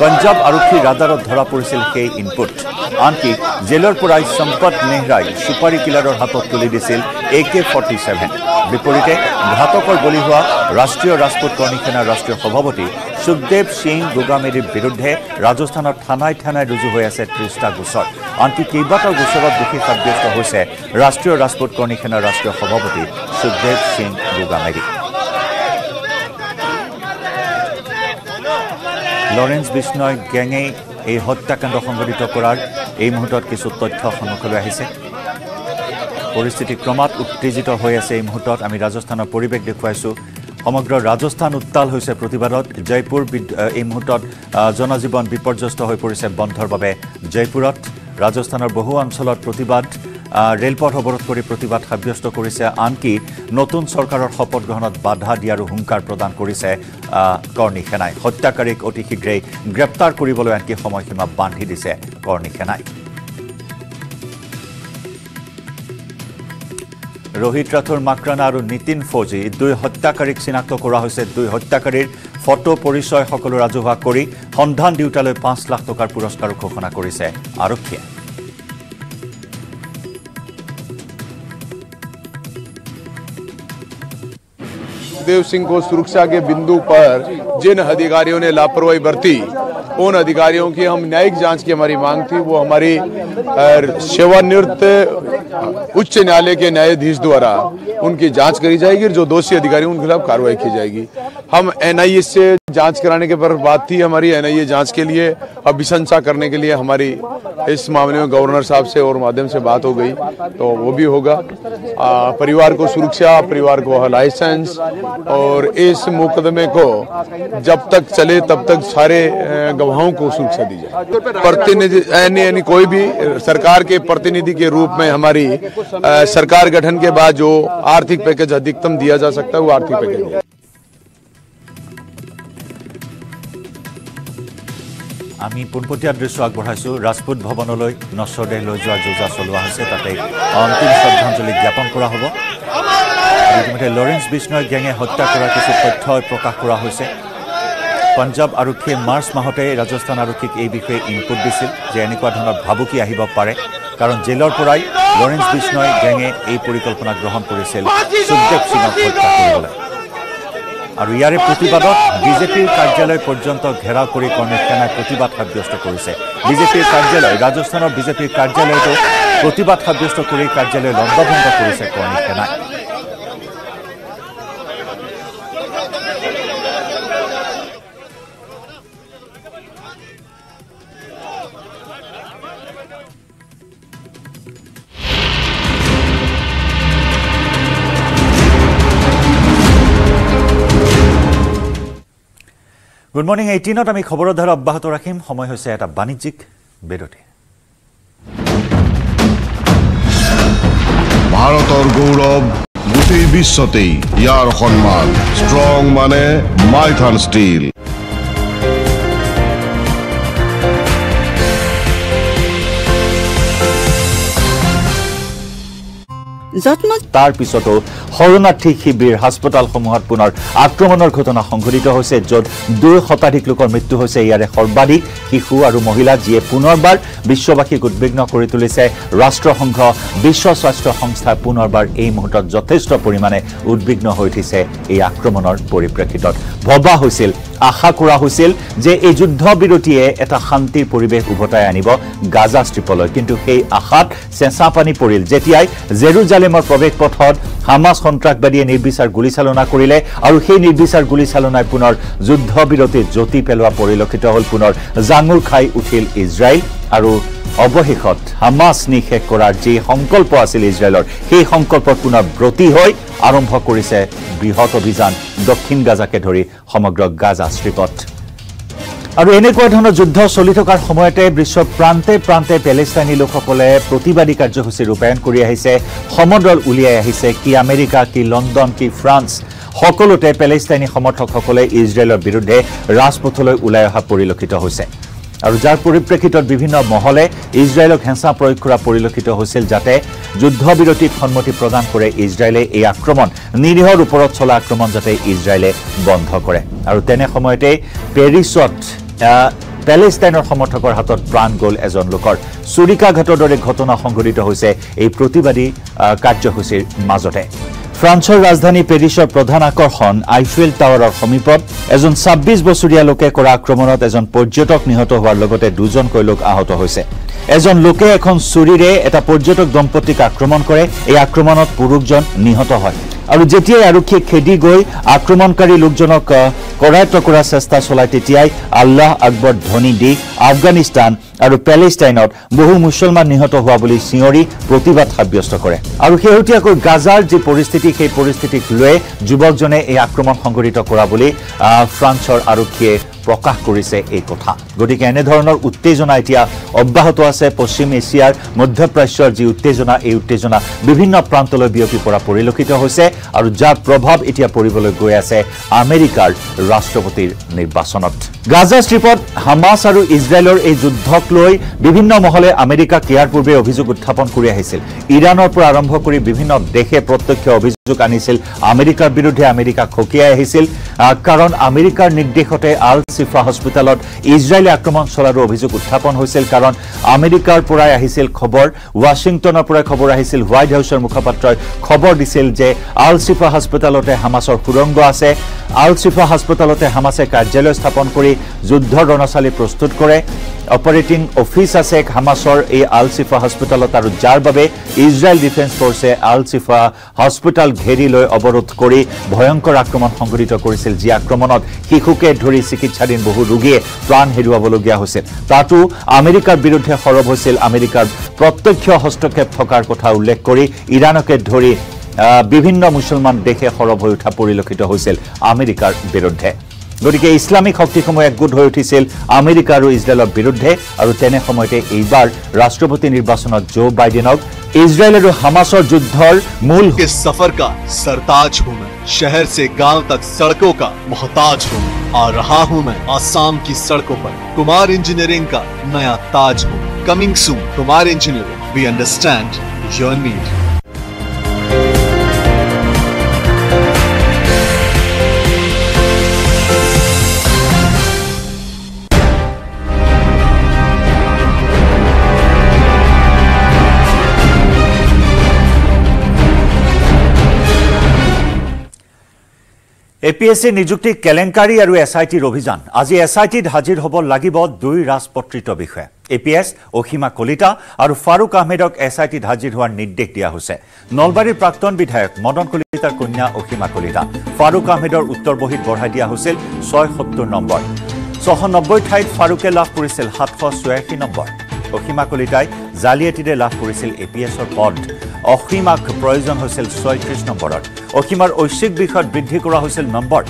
পাঞ্জাৱ আৰক্ষীৰ ৰাডাৰত ধৰা পৰিছিল সেই ইনপুট আনকি জেলৰ পৰাই সম্পত নেহৰাই ছুপাৰী কিলাৰৰ হাতত তুলি দিছিল এ কে ফৰ্টি ছেভেন বিপৰীতে ঘাতকৰ বলি হোৱা ৰাষ্ট্ৰীয় ৰাজপুত কৰ্ণী সেনাৰ ৰাষ্ট্ৰীয় সভাপতি সুখদেৱ সিং গোগামেৰীৰ বিৰুদ্ধে ৰাজস্থানৰ থানাই থানাই ৰুজু হৈ আছে ত্ৰিছটা গোচৰ। আনকি কেইবাটাও গোচৰত দোষী সাব্যস্ত হৈছে ৰাষ্ট্ৰীয় ৰাজপুত কৰ্ণী সেনাৰ ৰাষ্ট্ৰীয় সভাপতি সুখদেৱ সিং গোগামেৰী। লৰেঞ্চ বিষ্ণয় গেঙেই এই হত্যাকাণ্ড সংঘটিত কৰাৰ এই মুহূৰ্তত কিছু তথ্য সন্মুখলৈ আহিছে। পৰিস্থিতি ক্ৰমাৎ উত্তেজিত হৈ আছে এই মুহূৰ্তত। আমি ৰাজস্থানৰ পৰিৱেশ দেখুৱাইছোঁ। সমগ্ৰ ৰাজস্থান উত্তাল হৈছে প্ৰতিবাদত। জয়পুৰ এই মুহূৰ্তত জনজীৱন বিপৰ্যস্ত হৈ পৰিছে বন্ধৰ বাবে। জয়পুৰত ৰাজস্থানৰ বহু অঞ্চলত প্ৰতিবাদ ৰেলপথ অৱৰোধ কৰি প্ৰতিবাদ সাব্যস্ত কৰিছে। আনকি নতুন চৰকাৰৰ শপত গ্ৰহণত বাধা দিয়াৰো হুংকাৰ প্ৰদান কৰিছে কৰ্ণী সেনাই। হত্যাকাৰীক অতি শীঘ্ৰেই গ্ৰেপ্তাৰ কৰিবলৈ আনকি সময়সীমা বান্ধি দিছে কৰ্ণী সেনাই। ৰোহিত ৰাথোৰ মাক্ৰানা আৰু নীতিন ফৌজি দুই হত্যাকাৰীক চিনাক্ত কৰা হৈছে। দুই হত্যাকাৰীৰ ফটো পৰিচয় সকলো ৰাজহুৱা কৰি সন্ধান দিওঁতালৈ পাঁচ লাখ টকাৰ পুৰস্কাৰো ঘোষণা কৰিছে আৰক্ষীয়ে। सुखदेव सिंह को सुरक्षा के बिंदु पर जिन अधिकारियों ने लापरवाही बरती, उन अधिकारियों की हम न्यायिक जाँच की हमारी मांग थी, वो हमारी सेवानिवृत्त, उच्च न्यायालय के न्यायाधीश द्वारा उनकी जाँच करी जाएगी और जो दोषी अधिकारी उनके खिलाफ कार्रवाई की जाएगी। हम एनआईए से जाँच कराने के पर बात थी हमारी एनआईए जाँच के लिए अभिशंसा करने के लिए हमारी इस मामले में गवर्नर साहब से और माध्यम से बात हो गई तो वो भी होगा। आ, परिवार को सुरक्षा परिवार को लाइसेंस और इस मुकदमे को जब तक चले तब तक सारे गवाहों को सुरक्षा दी जाए। प्रतिनिधि यानी कोई भी सरकार के प्रतिनिधि के रूप में हमारी अ, सरकार गठन के बाद जो आर्थिक पैकेज अधिकतम दिया जा सकता है वो आर्थिक पैकेज আমি পোনপটীয়া দৃশ্য আগবঢ়াইছোঁ। ৰাজপুত ভৱনলৈ নচৰদে লৈ যোৱা যোজা চলোৱা হৈছে। তাতে অন্তিম শ্ৰদ্ধাঞ্জলি জ্ঞাপন কৰা হ'ব। ইতিমধ্যে লৰেঞ্চ বিষ্ণয় গেঙে হত্যা কৰাৰ কিছু তথ্য প্ৰকাশ কৰা হৈছে। পাঞ্জাৱ আৰক্ষীয়ে মাৰ্চ মাহতে ৰাজস্থান আৰক্ষীক এই বিষয়ে ইনপুট দিছিল যে এনেকুৱা ধৰণৰ ভাবুকি আহিব পাৰে। কাৰণ জেলৰ পৰাই লৰেঞ্চ বিষ্ণয় গেঙে এই পৰিকল্পনা গ্ৰহণ কৰিছিল। সুখদেৱ সিঙক হত্যা কৰিবলৈ। আৰু ইয়াৰে প্ৰতিবাদত বিজেপিৰ কাৰ্যালয় পৰ্যন্ত ঘেৰাও কৰি কৰ্ণী সেনাই প্ৰতিবাদ সাব্যস্ত কৰিছে। বিজেপিৰ কাৰ্যালয় ৰাজস্থানৰ বিজেপিৰ কাৰ্যালয়তো প্ৰতিবাদ সাব্যস্ত কৰি কাৰ্যালয় লণ্ডভংগ কৰিছে কৰ্ণী গুড মৰ্ণিং এইটিনত আমি খবৰৰ ধাৰা অব্যাহত ৰাখিম। সময় হৈছে এটা বাণিজ্যিক বিৰতি। ভাৰতৰ গৌৰৱ গোটেই বিশ্বতেই। ইয়াৰ সন্মান ষ্ট্ৰং মানে মাইথান ষ্টীল যত্ন তাৰ পিছতো শৰণাৰ্থী শিবিৰ হাস্পতালসমূহত পুনৰ আক্ৰমণৰ ঘটনা সংঘটিত হৈছে য'ত দুই শতাধিক লোকৰ মৃত্যু হৈছে। ইয়াৰে সৰ্বাধিক শিশু আৰু মহিলা যিয়ে পুনৰবাৰ বিশ্ববাসীক উদ্বিগ্ন কৰি তুলিছে। ৰাষ্ট্ৰসংঘ বিশ্ব স্বাস্থ্য সংস্থাই পুনৰবাৰ এই মুহূৰ্তত যথেষ্ট পৰিমাণে উদ্বিগ্ন হৈ উঠিছে। এই আক্ৰমণৰ পৰিপ্ৰেক্ষিতত ভবা হৈছিল আশা কৰা হৈছিল যে এই যুদ্ধ বিৰতিয়ে এটা শান্তিৰ পৰিৱেশ উভতাই আনিব গাজা ষ্ট্ৰীপলৈ। কিন্তু সেই আশাত চেঁচা পানী পৰিল। যেতিয়াই জেৰুজালেমৰ প্ৰৱেশ পথত হামাছ সন্ত্ৰাসবাদীয়ে নিৰ্বিচাৰ গুলীচালনা কৰিলে আৰু সেই নিৰ্বিচাৰ গুলীচালনাই পুনৰ যুদ্ধ বিৰতিত জ্যোতি পেলোৱা পৰিলক্ষিত হ'ল। পুনৰ জাঙুৰ খাই উঠিল ইজৰাইল আৰু অৱশেষত হামাছ নিশেষ কৰাৰ যি সংকল্প আছিল ইজৰাইলৰ সেই সংকল্পত পুনৰ ব্ৰতী হৈ আৰম্ভ কৰিছে বৃহৎ অভিযান দক্ষিণ গাজাকে ধৰি সমগ্ৰ গাজা ষ্ট্ৰীপত। আৰু এনেকুৱা ধৰণৰ যুদ্ধ চলি থকাৰ সময়তে বিশ্বৰ প্ৰান্তে প্ৰান্তে পেলেষ্টাইনী লোকসকলে প্ৰতিবাদী কাৰ্যসূচী ৰূপায়ণ কৰি আহিছে সমদল উলিয়াই আহিছে কি আমেৰিকা কি লণ্ডন কি ফ্ৰান্স। সকলোতে পেলেষ্টাইনী সমৰ্থকসকলে ইজৰাইলৰ বিৰুদ্ধে ৰাজপথলৈ ওলাই অহা পৰিলক্ষিত হৈছে। আৰু যাৰ পৰিপ্ৰেক্ষিতত বিভিন্ন মহলে ইজৰাইলক হেঁচা প্ৰয়োগ কৰা পৰিলক্ষিত হৈছিল যাতে যুদ্ধবিৰতিত সন্মতি প্ৰদান কৰে ইজৰাইলে এই আক্ৰমণ। নিৰীহৰ ওপৰত চলা আক্ৰমণ যাতে ইজৰাইলে বন্ধ কৰে। আৰু তেনে সময়তে পেৰিছত পেলেষ্টাইনৰ সমৰ্থকৰ হাতত প্ৰাণ গ'ল এজন লোকৰ। চুৰিকাঘাটৰ দৰে ঘটনা সংঘটিত হৈছে। এই প্ৰতিবাদী কাৰ্যসূচীৰ মাজতে। ফ্ৰান্সৰ ৰাজধানী পেৰিছৰ প্ৰধান আকৰ্ষণ আইফেল টাৱাৰৰ সমীপত এজন ছাব্বিছ বছৰীয়া লোকে কৰা আক্ৰমণত এজন পৰ্যটক নিহত হোৱাৰ লগতে দুজনকৈ লোক আহত হৈছে। এজন লোকে এখন চুৰিৰে এটা পৰ্যটক দম্পতীক আক্ৰমণ কৰে। এই আক্ৰমণত পুৰুষজন নিহত হয়। আৰু যেতিয়াই আৰক্ষীয়ে খেদি গৈ আক্ৰমণকাৰী লোকজনক কৰায়ত্ব কৰাৰ চেষ্টা চলায় তেতিয়াই আল্লাহ আকবৰ ধ্বনি দি আফগানিস্তান আৰু পেলেষ্টাইনত বহু মুছলমান নিহত হোৱা বুলি চিঞৰি প্ৰতিবাদ সাব্যস্ত কৰে। আৰু শেহতীয়াকৈ গাজাৰ যি পৰিস্থিতি সেই পৰিস্থিতিক লৈ যুৱকজনে এই আক্ৰমণ সংঘটিত কৰা বুলি ফ্ৰান্সৰ আৰক্ষীয়ে প্ৰকাশ কৰিছে এই কথা। গতিকে এনেধৰণৰ উত্তেজনা এতিয়া অব্যাহত আছে পশ্চিম এছিয়াৰ মধ্যপ্ৰাচ্যৰ যি উত্তেজনা এই উত্তেজনা বিভিন্ন প্ৰান্তলৈ বিয়পি পৰা পৰিলক্ষিত হৈছে আৰু যাৰ প্ৰভাৱ এতিয়া পৰিবলৈ গৈ আছে আমেৰিকাৰ ৰাষ্ট্ৰপতিৰ নিৰ্বাচনত। গাজা ষ্ট্ৰীপত হামাছ আৰু ইজৰাইলৰ এই যুদ্ধক লৈ বিভিন্ন মহলে আমেৰিকাক ইয়াৰ পূৰ্বে অভিযোগ উত্থাপন কৰি আহিছিল। ইৰাণৰ পৰা আৰম্ভ কৰি বিভিন্ন দেশে প্ৰত্যক্ষ অভিযোগ আনিছিল। আমেৰিকাৰ বিৰুদ্ধে আমেৰিকাক সকীয়াই আহিছিল। আহ, কাৰণ আমেৰিকাৰ নিৰ্দেশতে আল চিফা হস্পিটেলত ইজৰাইলে আক্ৰমণ চলাৰো অভিযোগ উত্থাপন হৈছিল কাৰণ আমেৰিকাৰ পৰাই আহিছিল খবৰ ৱাশ্বিংটনৰ পৰাই খবৰ আহিছিল। হোৱাইট হাউচৰ মুখপাত্ৰই খবৰ দিছিল যে আল চিফা হস্পিটেলতে হামাছৰ সুৰংগ আছে। আল চিফা হস্পিটেলতে হামাছে কাৰ্যালয় স্থাপন কৰি যুদ্ধ ৰণচালী প্ৰস্তুত কৰে। অপাৰেটিং অফিচ আছে হামাছৰ এই আল চিফা হস্পিটেলত আৰু যাৰ বাবে Israel defence forces Al Shifa hospital ঘেৰি লৈ অৱৰোধ কৰি ভয়ংকৰ আক্ৰমণ সংঘটিত কৰিছিল। যি আক্ৰমণত শিশুকে ধৰি চিকিৎসাধীন বহু ৰোগীয়ে প্ৰাণ হেৰুৱাবলগীয়া হৈছিল। তাতো আমেৰিকাৰ বিৰুদ্ধে সৰব হৈছিল আমেৰিকাৰ প্ৰত্যক্ষ হস্তক্ষেপ থকাৰ কথা উল্লেখ কৰি ইৰাণকে ধৰি বিভিন্ন মুছলমান দেশে সৰব হৈ উঠা পৰিলক্ষিত হৈছিল আমেৰিকাৰ বিৰুদ্ধে। গতিকে ইছলামিক শক্তিসমূহ একগোট হৈ উঠিছিল আমেৰিকা আৰু ইজৰাইলৰ বিৰুদ্ধে আৰু তেনে সময়তে এইবাৰ ৰাষ্ট্ৰপতি নিৰ্বাচনত জো বাইডেনক ইজৰাইল আৰু হামাছৰ যুদ্ধৰ মূল के सफर का सरताज हूँ मैं शहर से गांव तक सड़कों का मोहताज हूँ मैं आ रहा हूँ मैं आसाम की सड़कों पर कुमार इंजीनियरिंग का नया ताज हूँ coming soon Kumar engineering we understand your need A P S C নিযুক্তি কেলেংকাৰী আৰু এছ আই টিৰ অভিযান। আজি এছ আই টিত হাজিৰ হ'ব লাগিব দুই ৰাজপত্ৰিত বিষয়া। A P S Asima Kalita আৰু ফাৰুক আহমেদক এছ আই টিত হাজিৰ হোৱাৰ নিৰ্দেশ দিয়া হৈছে। নলবাৰীৰ প্ৰাক্তন বিধায়ক মদন কলিতাৰ কন্যা অসীমা কলিতা। ফাৰুক আহমেদৰ উত্তৰ বহীত বঢ়াই দিয়া হৈছিল ছয় সত্তৰ নম্বৰ। ছশ নব্বৈ ঠাইত ফাৰুকে লাভ কৰিছিল সাতশ ছয়াশী নম্বৰ। অসীমা কলিতাই জালিয়াতিৰে লাভ কৰিছিল এ পি এছৰ পদ। অসীমাক প্ৰয়োজন হৈছিল ছয়ত্ৰিছ নম্বৰত। অসীমাৰ ঐচ্ছিক বিষয়ত বৃদ্ধি কৰা হৈছিল নম্বৰ।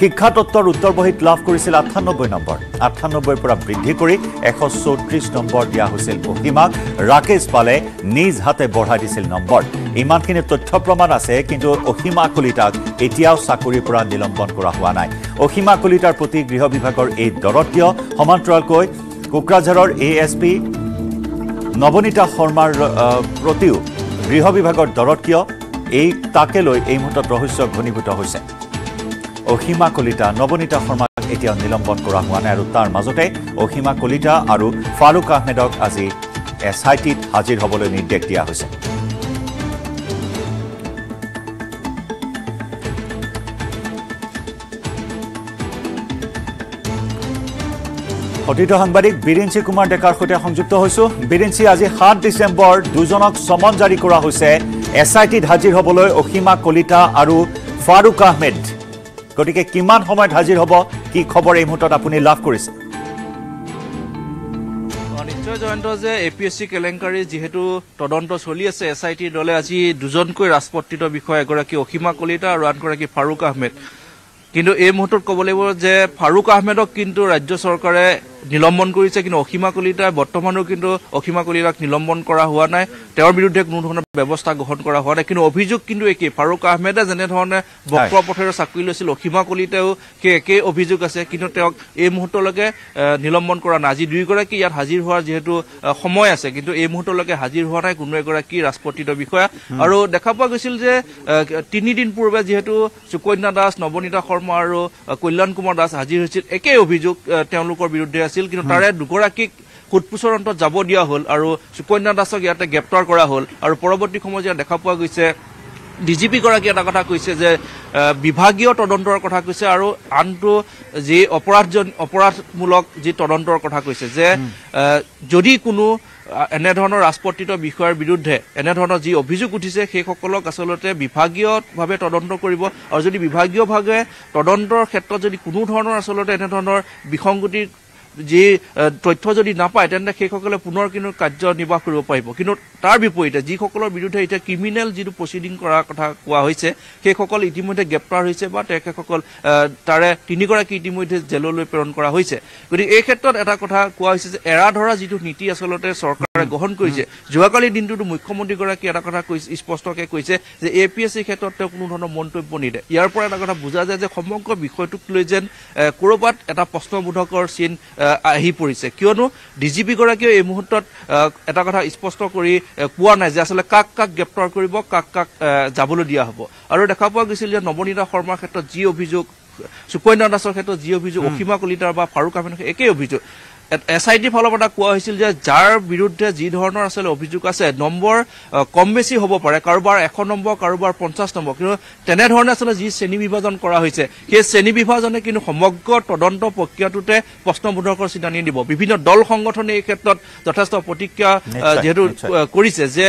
শিক্ষা তত্বৰ উত্তৰ বহীত লাভ কৰিছিল আঠান্নব্বৈ নম্বৰ। আঠান্নব্বৈৰ পৰা বৃদ্ধি কৰি এশ চৌত্ৰিছ নম্বৰ দিয়া হৈছিল অসীমাক ৰাকেশ পালে নিজ হাতে বঢ়াই দিছিল নম্বৰ। ইমানখিনি তথ্য প্ৰমাণ আছে কিন্তু অসীমা কলিতাক এতিয়াও চাকৰিৰ পৰা নিলম্বন কৰা হোৱা নাই। অসীমা কলিতাৰ প্ৰতি গৃহ বিভাগৰ এই দৰত কিয় সমান্তৰালকৈ কোকৰাঝাৰৰ এ এছ পি নৱনীতা শৰ্মাৰ প্ৰতিও গৃহ বিভাগৰ দৰত কিয় এই তাকে লৈ এই মুহূৰ্তত ৰহস্য ঘনীভূত হৈছে? অসীমা কলিতা নৱনীতা শৰ্মাক এতিয়াও নিলম্বন কৰা হোৱা নাই আৰু তাৰ মাজতে অসীমা কলিতা আৰু ফাৰুক আহমেদক আজি এছ আই টিত হাজিৰ হ'বলৈ নিৰ্দেশ দিয়া হৈছে। সতীৰ্থ সাংবাদিক বীৰেঞ্চি কুমাৰ ডেকাৰ সৈতে সংযুক্ত হৈছো। বীৰেঞ্চি আজি সাত ডিচেম্বৰ দুজনক চমন জাৰি কৰা হৈছে এছ আই টিত হাজিৰ হ'বলৈ অসীমা কলিতা আৰু ফাৰুক আহমেদ। গতিকে কিমান সময়ত হাজিৰ হ'ব কি খবৰ এই মুহূৰ্তত আপুনি লাভ কৰিছে? নিশ্চয় জয়ন্ত যে এ পি এছ চি কেলেংকাৰী যিহেতু তদন্ত চলি আছে এছ আই টিৰ দলে আজি দুজনকৈ ৰাজপত্ৰিত বিষয়া এগৰাকী অসীমা কলিতা আৰু আনগৰাকী ফাৰুক আহমেদ। কিন্তু এই মুহূৰ্তত ক'ব লাগিব যে ফাৰুক আহমেদক কিন্তু ৰাজ্য চৰকাৰে নিলম্বন কৰিছে কিন্তু অসীমা কলিতাই বৰ্তমানো কিন্তু অসীমা কলিতাক নিলম্বন কৰা হোৱা নাই। তেওঁৰ বিৰুদ্ধে কোনো ধৰণৰ ব্যৱস্থা গ্ৰহণ কৰা হোৱা নাই। কিন্তু অভিযোগ কিন্তু একেই। ফাৰুক আহমেদে যেনেধৰণে বক্ৰ পথেৰে চাকৰি লৈছিল অসীমা কলিতাইও সেই একেই অভিযোগ আছে। কিন্তু তেওঁক এই মুহূৰ্তলৈকে নিলম্বন কৰা নাই। আজি দুয়োগৰাকী ইয়াত হাজিৰ হোৱাৰ যিহেতু সময় আছে কিন্তু এই মুহূৰ্তলৈকে হাজিৰ হোৱা নাই কোনো এগৰাকী ৰাজপত্ৰিত বিষয়া। আৰু দেখা পোৱা গৈছিল যে তিনিদিন পূৰ্বে যিহেতু সুকন্যা দাস নৱনীতা শৰ্মা আৰু কল্যাণ কুমাৰ দাস হাজিৰ হৈছিল একেই অভিযোগ তেওঁলোকৰ বিৰুদ্ধে আছিল কিন্তু তাৰে দুগৰাকীক সোধপোছৰ অন্তত যাব দিয়া হ'ল আৰু সুকন্যা দাসক ইয়াতে গ্ৰেপ্তাৰ কৰা হ'ল। আৰু পৰৱৰ্তী সময়ত ইয়াত দেখা পোৱা গৈছে ডিজিপি গৰাকী এটা কথা কৈছে যে বিভাগীয় তদন্তৰ কথা কৈছে আৰু আনটো যি অপৰাধজন অপৰাধমূলক যি তদন্তৰ কথা কৈছে যে যদি কোনো এনেধৰণৰ ৰাজপত্ৰিত বিষয়াৰ বিৰুদ্ধে এনেধৰণৰ যি অভিযোগ উঠিছে সেইসকলক আচলতে বিভাগীয়ভাৱে তদন্ত কৰিব আৰু যদি বিভাগীয়ভাৱে তদন্তৰ ক্ষেত্ৰত যদি কোনো ধৰণৰ আচলতে এনেধৰণৰ বিসংগতিৰ যি তথ্য যদি নাপায় তেন্তে সেইসকলে পুনৰ কিন্তু কাৰ্যনিৰ্বাহ কৰিব পাৰিব। কিন্তু তাৰ বিপৰীতে যিসকলৰ বিৰুদ্ধে এতিয়া ক্ৰিমিনেল যিটো প্ৰচিডিং কৰাৰ কথা কোৱা হৈছে সেইসকল ইতিমধ্যে গ্ৰেপ্তাৰ হৈছে বা তেখেতসকল তাৰে তিনিগৰাকী ইতিমধ্যে জেললৈ প্ৰেৰণ কৰা হৈছে। গতিকে এই ক্ষেত্ৰত এটা কথা কোৱা হৈছে যে এৰা ধৰা যিটো নীতি আচলতে চৰকাৰে গ্ৰহণ কৰিছে। যোৱাকালিৰ দিনটোতো মুখ্যমন্ত্ৰীগৰাকীয়ে এটা কথা কৈছে স্পষ্টকৈ কৈছে যে এ পি এছ চিৰ ক্ষেত্ৰত তেওঁ কোনো ধৰণৰ মন্তব্য নিদিয়ে। ইয়াৰ পৰা এটা কথা বুজা যায় যে সমগ্ৰ বিষয়টোক লৈ যেন ক'ৰবাত এটা প্ৰশ্নবোধকৰ চিন আহি পৰিছে। কিয়নো ডি জি পিগৰাকীয়ে এই মুহূৰ্তত এটা কথা স্পষ্ট কৰি কোৱা নাই যে আচলতে কাক কাক গ্ৰেপ্তাৰ কৰিব কাক কাক যাবলৈ দিয়া হ'ব। আৰু দেখা পোৱা গৈছিল যে নৱনীতা শৰ্মাৰ ক্ষেত্ৰত যি অভিযোগ সুকন্যা দাসৰ ক্ষেত্ৰত যি অভিযোগ অসীমা কলিতাৰ বা ফাৰুক আহমেদৰ একেই অভিযোগ। এছ আই টিৰ ফালৰ পৰা কোৱা হৈছিল যে যাৰ বিৰুদ্ধে যি ধৰণৰ আচলতে অভিযোগ আছে নম্বৰ কম বেছি হ'ব পাৰে। কাৰোবাৰ এশ নম্বৰ কাৰোবাৰ পঞ্চাছ নম্বৰ। কিন্তু তেনেধৰণে আচলতে যি শ্ৰেণী বিভাজন কৰা হৈছে সেই শ্ৰেণী বিভাজনে কিন্তু সমগ্ৰ তদন্ত প্ৰক্ৰিয়াটোতে প্ৰশ্নবোধকৰ চিনানি দিব বিভিন্ন দল সংগঠনে এই ক্ষেত্ৰত যথেষ্ট প্ৰতিক্ৰিয়া যিহেতু কৰিছে যে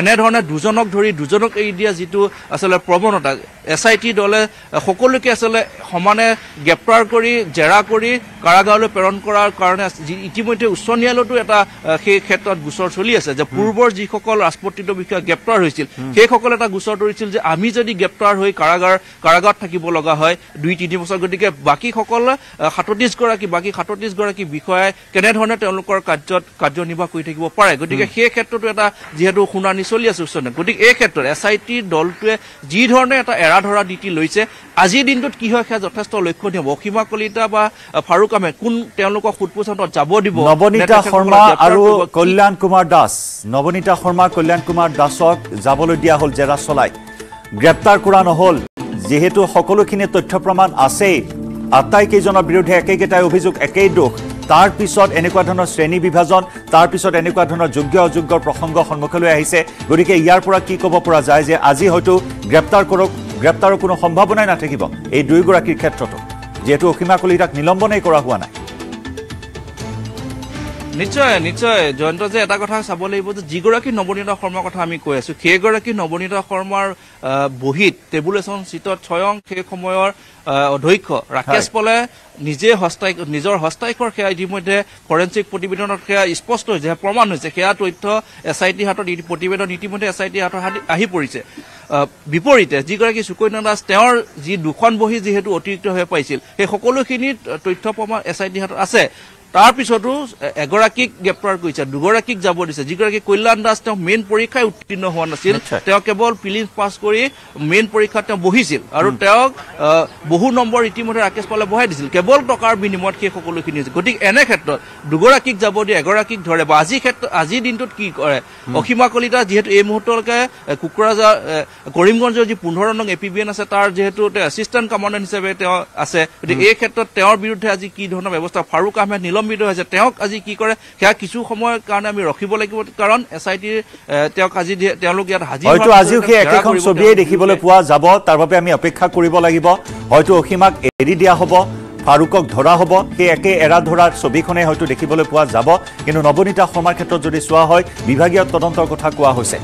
এনেধৰণে দুজনক ধৰি দুজনক এৰি দিয়া যিটো আচলতে প্ৰৱণতা এছ আই টি দলে সকলোকে আচলতে সমানে গ্ৰেপ্তাৰ কৰি জেৰা কৰি কাৰাগাৰলৈ প্ৰেৰণ কৰাৰ কাৰণে ইতিমধ্যে উচ্চ ন্যায়ালয়তো এটা সেই ক্ষেত্ৰত গোচৰ চলি আছে যে পূৰ্বৰ যিসকল ৰাজপত্ৰিত বিষয়া গ্ৰেপ্তাৰ হৈছিল সেইসকলে এটা গোচৰ ধৰিছিল যে আমি যদি গ্ৰেপ্তাৰ হৈ কাৰাগাৰ কাৰাগাৰত থাকিব লগা হয় দুই তিনি বছৰ গতিকে বাকীসকল সাতত্ৰিছ গৰাকী বাকী সাতত্ৰিছ গৰাকী বিষয়াই কেনেধৰণে তেওঁলোকৰ কাৰ্যত কাৰ্যনিৰ্বাহ কৰি থাকিব পাৰে? গতিকে সেই ক্ষেত্ৰতো এটা যিহেতু শুনানি চলি আছে উচ্চ ন্যায়ালয়ত গতিকে এই ক্ষেত্ৰত এছ আই টিৰ দলটোৱে যি ধৰণে এটা এৰা ধৰা নীতি লৈছে আজিৰ দিনটোত কি হয় সেয়া যথেষ্ট লক্ষণীয়। হ'ব অসীমা কলিতা বা ফাৰুক আহমেদ কোন তেওঁলোকক সোধপোছনত যাব দিব নে নৱনীতা তেখেতসকলক শৰ্মা গ্ৰেপ্তাৰ আৰু কৰিব? কি- কল্যাণ কুমাৰ দাস। নৱনীতা শৰ্মা কল্যাণ কুমাৰ দাসক যাবলৈ দিয়া হ'ল জেৰা চলাই। গ্ৰেপ্তাৰ কৰা নহ'ল। যিহেতু সকলোখিনি তথ্য প্ৰমাণ আছেই আটাইকেইজনৰ বিৰুদ্ধে একেইকেইটাই অভিযোগ একেই দোষ। তাৰ পিছত এনেকুৱা ধৰণৰ শ্ৰেণী বিভাজন তাৰ পিছত এনেকুৱা ধৰণৰ যোগ্য অযোগ্যৰ প্ৰসংগ সন্মুখলৈ আহিছে। গতিকে ইয়াৰ পৰা কি ক'ব পৰা যায় যে আজি হয়তো গ্ৰেপ্তাৰ কৰক গ্ৰেপ্তাৰৰ কোনো সম্ভাৱনাই নাথাকিব। এই দুয়োগৰাকীৰ ক্ষেত্ৰতো। যিহেতু অসীমা কলিতাক নিলম্বনেই কৰা হোৱা নাই। নিশ্চয় নিশ্চয় জয়ন্ত যে এটা কথা চাব লাগিব যে যিগৰাকী নৱনীতা শৰ্মাৰ কথা আমি কৈ আছো সেইগৰাকী নৱনীতা শৰ্মাৰ বহীত টেবুলেশ্যন চিটত স্বয়ং সেই সময়ৰ অধ্যক্ষ ৰাকেশ। পলে নিজে হস্তাই নিজৰ হস্তাক্ষৰ সেয়া ইতিমধ্যে ফৰেঞ্চিক প্ৰতিবেদনত সেয়া স্পষ্ট হৈছে সেয়া প্ৰমাণ হৈছে সেয়া তথ্য এছ আই টিৰ হাতত প্ৰতিবেদন ইতিমধ্যে এছ আই টিৰ হাতত আহি- পৰিছে বিপৰীতে যিগৰাকী সুকন্যা দাস তেওঁৰ যি দুখন বহী যিহেতু অতিৰিক্ত হৈ পাইছিল সেই সকলোখিনি তথ্য প্ৰমাণ এছ আই টিৰ হাতত আছে তাৰ পিছতো এগৰাকীক গ্ৰেপ্তাৰ কৰিছে দুগৰাকীক যাব দিছে। যিগৰাকী কল্যাণ দাস তেওঁ মেইন পৰীক্ষাই উত্তীৰ্ণ হোৱা নাছিল। তেওঁ কেৱল ফিলিমছ পাছ কৰি মেইন পৰীক্ষাত তেওঁ বহিছিল। আৰু তেওঁক বহু নম্বৰ ইতিমধ্যে ৰাকেশ পালে বহাই দিছিল। কেৱল টকাৰ বিনিময়ত সেই সকলোখিনি হৈছে। গতিকে এনে ক্ষেত্ৰত দুগৰাকীক যাব দিয়ে এগৰাকীক ধৰে বা আজিৰ ক্ষেত্ৰত আজিৰ দিনটোত কি কৰে? অসীমা কলিতা যিহেতু এই মুহূৰ্তলৈকে কোকৰাঝাৰ কৰিমগঞ্জৰ যি পোন্ধৰ নং এ পি বি এন আছে তাৰ যিহেতু এছিষ্টেণ্ট কমাণ্ডেণ্ট হিচাপে তেওঁ আছে। গতিকে এই ক্ষেত্ৰত তেওঁৰ বিৰুদ্ধে আজি কি ধৰণৰ ব্যৱস্থা? ফাৰুক আহমেদ নিলম্বিত হৈছে। তেওঁক আজি কি কৰে সেয়া কিছু সময়ৰ কাৰণে আমি ৰখিব লাগিব কাৰণ এছ আই টিৰ তেওঁক আজি তেওঁলোক ইয়াত হাজিৰ হয়তো আজিও সেই একেখন ছবিয়েই দেখিবলৈ। পোৱা যাব তাৰ বাবে আমি অপেক্ষা কৰিব লাগিব। হয়তো অসীমাক এৰি দিয়া হ'ব ফাৰুকক ধৰা হ'ব সেই একে এৰা ধৰাৰ ছবিখনেই হয়তো দেখিবলৈ পোৱা যাব। কিন্তু নৱনীতা শৰ্মাৰ ক্ষেত্ৰত যদি চোৱা হয় বিভাগীয় তদন্তৰ কথা কোৱা হৈছে।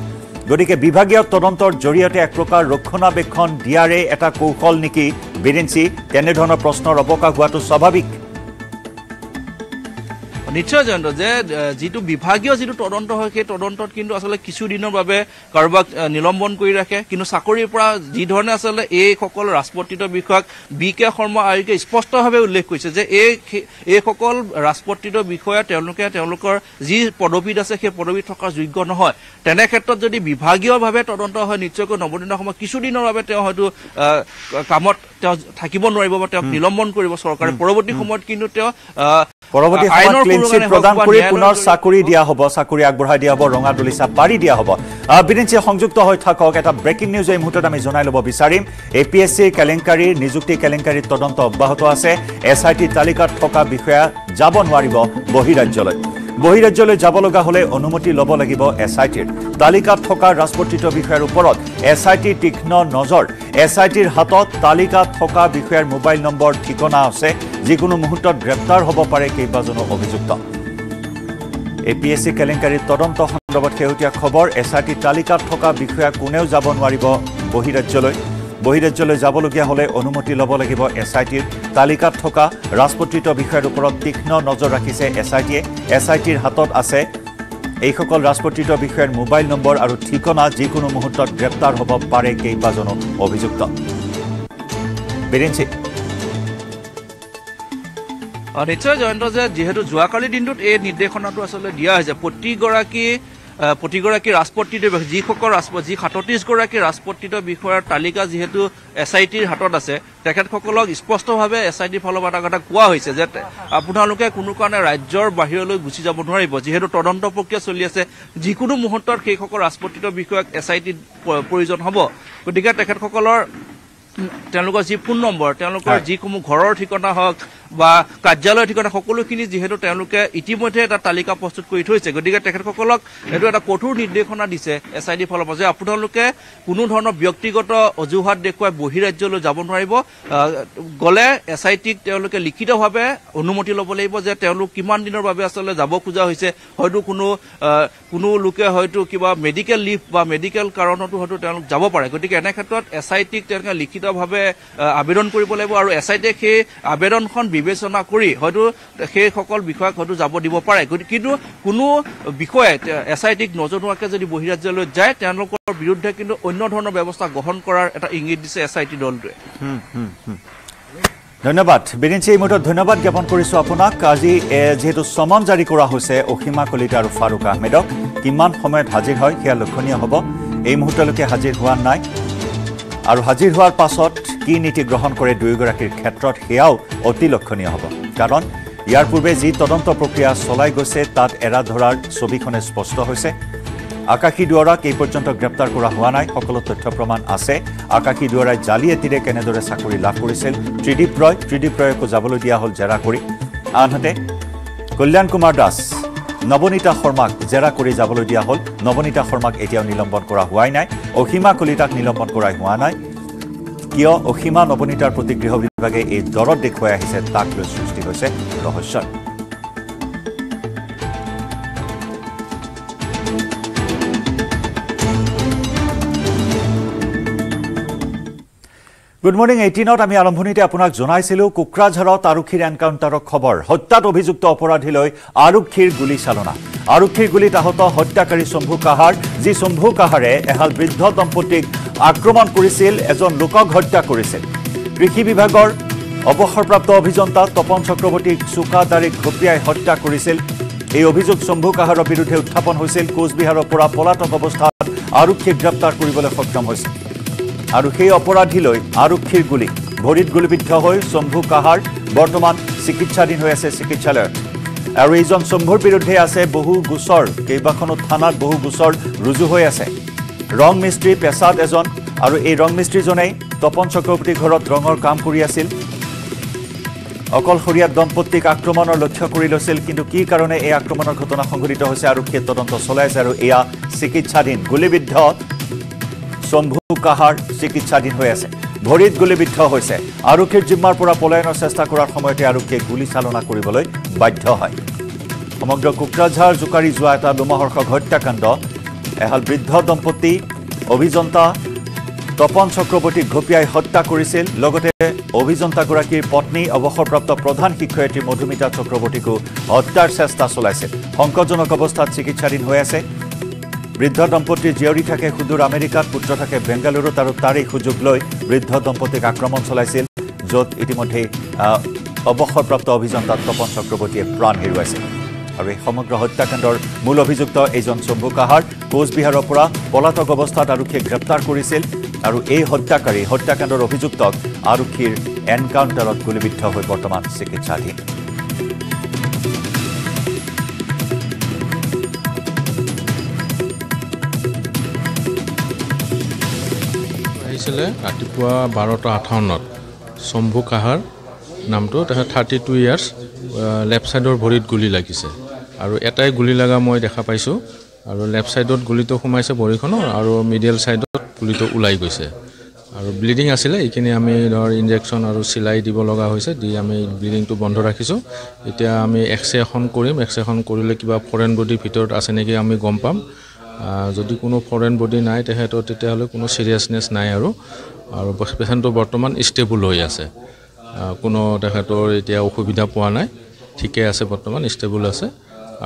গতিকে বিভাগীয় তদন্তৰ জৰিয়তে এক প্ৰকাৰ ৰক্ষণাবেক্ষণ দিয়াৰে এটা কৌশল নেকি বিৰেঞ্চি তেনেধৰণৰ প্ৰশ্নৰ অৱকাশ হোৱাটো স্বাভাৱিক। নিশ্চয় জয়ন্ত যে যিটো বিভাগীয় যিটো তদন্ত হয় সেই তদন্তত কিন্তু আচলতে কিছুদিনৰ বাবে কাৰোবাক নিলম্বন কৰি ৰাখে। কিন্তু চাকৰিৰ পৰা যি ধৰণে আচলতে এইসকল ৰাজপত্ৰিত বিষয়াক বি কে শৰ্মা আয়োগে স্পষ্টভাৱে উল্লেখ কৰিছে যে এই এইসকল ৰাজপত্ৰিত বিষয়া তেওঁলোকে তেওঁলোকৰ যি পদবীত আছে সেই পদবীত থকাৰ যোগ্য নহয়। তেনে ক্ষেত্ৰত যদি বিভাগীয়ভাৱে তদন্ত হয় নিশ্চয়কৈ নৱদিনৰ সময়ত কিছুদিনৰ বাবে তেওঁ হয়তো কামত তেওঁ থাকিব নোৱাৰিব বা তেওঁক নিলম্বন কৰিব চৰকাৰে। পৰৱৰ্তী সময়ত কিন্তু তেওঁ পৰৱৰ্তী সময়ত আইনৰ ক্লিন কোনো চিট কাৰণে প্ৰদান কৰি পুনৰ চাকৰি দিয়া হ'ব চাকৰি আগবঢ়াই দিয়া হ'ব ৰঙা দলিচা পাৰি দিয়া হ'ব। বিৰিঞ্চি সংযুক্ত হৈ থাকক এটা ব্ৰেকিং নিউজ এই মুহূৰ্তত আমি জনাই ল'ব বিচাৰিম। এ পি এছ চিৰ কেলেংকাৰীৰ নিযুক্তি কেলেংকাৰীৰ তদন্ত অব্যাহত আছে। এছ আই টি তালিকাত থকা বিষয়া যাব নোৱাৰিব বহিৰাজ্যলৈ বহিৰাজ্যলৈ যাব লগা হ'লে অনুমতি ল'ব লাগিব এছ আই টিৰ তালিকাত থকা ৰাজপত্ৰিত বিষয়াৰ ওপৰত এছ আই টিৰ তীক্ষ্ণ নজৰ। এছ আই টিৰ হাতত তালিকাত থকা বিষয়াৰ মোবাইল নম্বৰ ঠিকনা আছে। যিকোনো মুহূৰ্তত গ্ৰেপ্তাৰ হ'ব পাৰে কেইবাজনো অভিযুক্ত। এ পি এছ চি কেলেংকাৰীৰ তদন্ত সন্দৰ্ভত শেহতীয়া খবৰ এছ আই টি তালিকাত থকা বিষয়া কোনেও যাব নোৱাৰিব বহিৰাজ্যলৈ। বহিৰাজ্যলৈ যাবলগীয়া হ'লে অনুমতি ল'ব লাগিব এছ আই টিৰ তালিকাত থকা ৰাজপত্ৰিত বিষয়াৰ ওপৰত তীক্ষ্ণ নজৰ ৰাখিছে এছ আই টিয়ে এছ আই টিৰ হাতত আছে এইসকল ৰাজপত্ৰিত বিষয়াৰ মোবাইল নম্বৰ আৰু ঠিকনা যিকোনো মুহূৰ্তত গ্ৰেপ্তাৰ হ'ব পাৰে কেইবাজনো অভিযুক্ত। নিশ্চয় জয়ন্ত যে যিহেতু যোৱাকালিৰ দিনটোত এই নিৰ্দেশনাটো আচলতে দিয়া হৈছে প্ৰতিগৰাকী প্ৰতিগৰাকী ৰাজপত্ৰিত যিসকল ৰাজপ যি সাতত্ৰিছগৰাকী ৰাজপত্ৰিত বিষয়াৰ তালিকা যিহেতু এছ আই টিৰ হাতত আছে তেখেতসকলক স্পষ্টভাৱে এছ আই টিৰ ফালৰ পৰা এটা কথা কোৱা হৈছে যে আপোনালোকে কোনো কাৰণে ৰাজ্যৰ বাহিৰলৈ গুচি যাব নোৱাৰিব যিহেতু তদন্ত প্ৰক্ৰিয়া চলি আছে যিকোনো মুহূৰ্তত সেইসকল ৰাজপত্ৰিত বিষয়াক এছ আই টিত প্ৰয়োজন হ'ব গতিকে তেখেতসকলৰ তেওঁলোকৰ যি ফোন নম্বৰ তেওঁলোকৰ। যিসমূহ ঘৰৰ ঠিকনা হওক বা কাৰ্যালয়ৰ ঠিকনা সকলোখিনি যিহেতু তেওঁলোকে ইতিমধ্যে এটা তালিকা প্ৰস্তুত কৰি থৈছে। গতিকে তেখেতসকলক এইটো এটা কঠোৰ নিৰ্দেশনা দিছে এছ আই ডিৰ ফালৰ পৰা যে আপোনালোকে কোনো ধৰণৰ ব্যক্তিগত অজুহাত দেখুৱাই বহিৰাজ্যলৈ যাব নোৱাৰিব। গ'লে এছ আই টিক তেওঁলোকে লিখিতভাৱে অনুমতি ল'ব লাগিব যে তেওঁলোক কিমান দিনৰ বাবে আচলতে যাব খোজা হৈছে। হয়তো কোনো কোনো লোকে হয়তো কিবা মেডিকেল লিভ বা মেডিকেল কাৰণতো হয়তো তেওঁলোক যাব পাৰে। গতিকে এনে ক্ষেত্ৰত এছ আই টিক তেওঁলোকে লিখিতভাৱে আবেদন কৰিব লাগিব আৰু এছ আই টিয়ে সেই আবেদনখন বিবেচনা কৰি হয়তো সেইসকল বিষয়াক হয়তো যাব দিব পাৰে। কিন্তু কোনো বিষয়াই এছ আই টিক নজনোৱাকৈ যদি বহিৰাজ্যলৈ যায় তেওঁলোকৰ বিৰুদ্ধে কিন্তু অন্য ধৰণৰ ব্যৱস্থা গ্ৰহণ কৰাৰ এটা ইংগিত দিছে এছ আই টি দলটোৱে। ধন্যবাদ। বিৰিঞ্চি এই মুহূৰ্তত ধন্যবাদ জ্ঞাপন কৰিছোঁ আপোনাক। আজি যিহেতু চমন জাৰি কৰা হৈছে অসীমা কলিতা আৰু ফাৰুক আহমেদক। কিমান সময়ত হাজিৰ হয় সেয়া লক্ষণীয় হ'ব। এই মুহূৰ্তলৈকে হাজিৰ হোৱা নাই। আৰু হাজিৰ হোৱাৰ পাছত কি নীতি গ্ৰহণ কৰে দুয়োগৰাকীৰ ক্ষেত্ৰত সেয়াও অতি লক্ষণীয় হ'ব। কাৰণ ইয়াৰ পূৰ্বে যি তদন্ত প্ৰক্ৰিয়া চলাই গৈছে তাত এৰা ধৰাৰ ছবিখনে স্পষ্ট হৈছে। আকাশী দুৱৰাক এই পৰ্যন্ত গ্ৰেপ্তাৰ কৰা হোৱা নাই। সকলো তথ্য প্ৰমাণ আছে। আকাশী দুৱৰাই জালিয়াতিৰে কেনেদৰে চাকৰি লাভ কৰিছিল ত্ৰিদীপ ৰয় ত্ৰিদীপ ৰয়কো যাবলৈ দিয়া হ'ল জেৰা কৰি। আনহাতে কল্যাণ কুমাৰ দাস নৱনীতা শৰ্মাক জেৰা কৰি যাবলৈ দিয়া হ'ল। নৱনীতা শৰ্মাক এতিয়াও নিলম্বন কৰা হোৱাই নাই। অসীমা কলিতাক নিলম্বন কৰাই হোৱা নাই। কিয় অসীমা নৱনীতাৰ প্ৰতি গৃহ বিভাগে এই দৰত দেখুৱাই আহিছে তাক লৈ সৃষ্টি হৈছে ৰহস্যৰ গুড মৰ্ণিং এইটিনত আমি আৰম্ভণিতে আপোনাক জনাইছিলোঁ কোকৰাঝাৰত আৰক্ষীৰ এনকাউণ্টাৰৰ খবৰ হত্যাত অভিযুক্ত অপৰাধীলৈ আৰক্ষীৰ গুলীচালনা আৰক্ষীৰ গুলীত আহত হত্যাকাৰী শম্ভু কাহাৰ যি শম্ভু কাহাৰে এহাল বৃদ্ধ দম্পতীক আক্ৰমণ কৰিছিল এজন লোকক হত্যা কৰিছিল। কৃষি বিভাগৰ অৱসৰপ্ৰাপ্ত অভিযন্তা তপন চক্ৰৱৰ্তীক চোকা দাড়ি ঘপিয়াই হত্যা কৰিছিল। এই অভিযোগ শম্ভু কাহাৰৰ বিৰুদ্ধে উত্থাপন হৈছিল। কোচবিহাৰৰ পৰা পলাতক অৱস্থাত আৰক্ষীয়ে গ্ৰেপ্তাৰ কৰিবলৈ সক্ষম হৈছিল। আৰু সেই অপৰাধীলৈ আৰক্ষীৰ গুলী। ভৰিত গুলীবিদ্ধ হৈ শম্ভু কাহাৰ বৰ্তমান চিকিৎসাধীন হৈ আছে চিকিৎসালয়ত। আৰু এইজন শম্ভুৰ বিৰুদ্ধে আছে বহু গোচৰ। কেইবাখনো থানাত বহু গোচৰ ৰুজু হৈ আছে। ৰং মিস্ত্ৰী পেছাত এজন আৰু এই ৰং মিস্ত্ৰীজনেই তপন চক্ৰৱৰ্তীৰ ঘৰত ৰঙৰ কাম কৰি আছিল। অকলশৰীয়া দম্পতীক আক্ৰমণৰ লক্ষ্য কৰি লৈছিল কিন্তু কি কাৰণে এই আক্ৰমণৰ ঘটনা সংঘটিত হৈছে আৰক্ষীয়ে তদন্ত চলাই আছে আৰু এয়া চিকিৎসাধীন। গুলীবিদ্ধ শম্ভু কাহাৰ চিকিৎসাধীন হৈ আছে। ভৰিত গুলীবিদ্ধ হৈছে। আৰক্ষীৰ জিম্মাৰ পৰা পলায়নৰ চেষ্টা কৰাৰ সময়তে আৰক্ষীয়ে গুলীচালনা কৰিবলৈ বাধ্য হয়। সমগ্ৰ কোকৰাঝাৰ জোকাৰি যোৱা এটা লোমহৰ্ষক হত্যাকাণ্ড এহাল বৃদ্ধ দম্পতী অভিযন্তা তপন চক্ৰৱৰ্তীক ঘপিয়াই হত্যা কৰিছিল। লগতে অভিযন্তাগৰাকীৰ পত্নী অৱসৰপ্ৰাপ্ত প্ৰধান শিক্ষয়িত্ৰী মধুমিতা চক্ৰৱৰ্তীকো হত্যাৰ চেষ্টা চলাইছিল। সংকটজনক অৱস্থাত চিকিৎসাধীন হৈ আছে। বৃদ্ধ দম্পতীৰ জীয়ৰী থাকে সুদূৰ আমেৰিকাত পুত্ৰ থাকে বেংগালুৰুত আৰু তাৰেই সুযোগ লৈ বৃদ্ধ দম্পতীক আক্ৰমণ চলাইছিল য'ত ইতিমধ্যে অৱসৰপ্ৰাপ্ত অভিযন্তা তপন চক্ৰৱৰ্তীয়ে প্ৰাণ হেৰুৱাইছিল আৰু এই সমগ্ৰ হত্যাকাণ্ডৰ মূল অভিযুক্ত এইজন শম্ভু কোচবিহাৰৰ পৰা পলাতক অৱস্থাত আৰক্ষীয়ে গ্ৰেপ্তাৰ কৰিছিল আৰু এই হত্যাকাৰী হত্যাকাণ্ডৰ অভিযুক্তক আৰক্ষীৰ এনকাউণ্টাৰত গুলীবিদ্ধ হৈ বৰ্তমান চিকিৎসাধীন। আহিছিলে ৰাতিপুৱা বাৰটা আঠাৱন্নত। শম্ভু কাহাৰ নামটো তেখেত থাৰ্টি টু ইয়াৰ্ছ লেফ্ট ছাইডৰ ভৰিত গুলি লাগিছে। আৰু এটাই গুলি লগা মই দেখা পাইছোঁ। আৰু লেফ্ট ছাইডত গুলিটো সোমাইছে ভৰিখনৰ আৰু মিডিয়েল ছাইডত গুলিটো ওলাই গৈছে। আৰু ব্লিডিং আছিলে এইখিনি আমি ধৰ ইনজেকশ্যন আৰু চিলাই দিব লগা হৈছে দি আমি ব্লিডিংটো বন্ধ ৰাখিছোঁ। এতিয়া আমি এক্স ৰে এখন কৰিম। এক্স ৰে এখন কৰিলে কিবা ফৰেন বডিৰ ভিতৰত আছে নেকি আমি গম পাম। যদি কোনো ফৰেন বডি নাই তেখেতৰ তেতিয়াহ'লে কোনো চিৰিয়াছনেছ নাই আৰু। আৰু পেচেণ্টটো বৰ্তমান ষ্টেবল হৈ আছে। কোনো তেখেতৰ এতিয়া অসুবিধা পোৱা নাই। ঠিকে আছে বৰ্তমান ষ্টেবল আছে।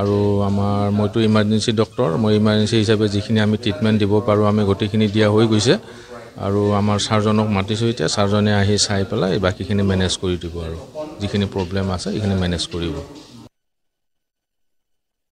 আৰু আমাৰ মইতো ইমাৰ্জেঞ্চি ডক্টৰ মই ইমাৰ্জেঞ্চি হিচাপে যিখিনি আমি ট্ৰিটমেণ্ট দিব পাৰোঁ আমি গোটেইখিনি দিয়া হৈ গৈছে। আৰু আমাৰ ছাৰজনক মাতিছোঁ এতিয়া ছাৰজনে আহি চাই পেলাই বাকীখিনি মেনেজ কৰি দিব আৰু। যিখিনি প্ৰব্লেম আছে সেইখিনি মেনেজ কৰিব।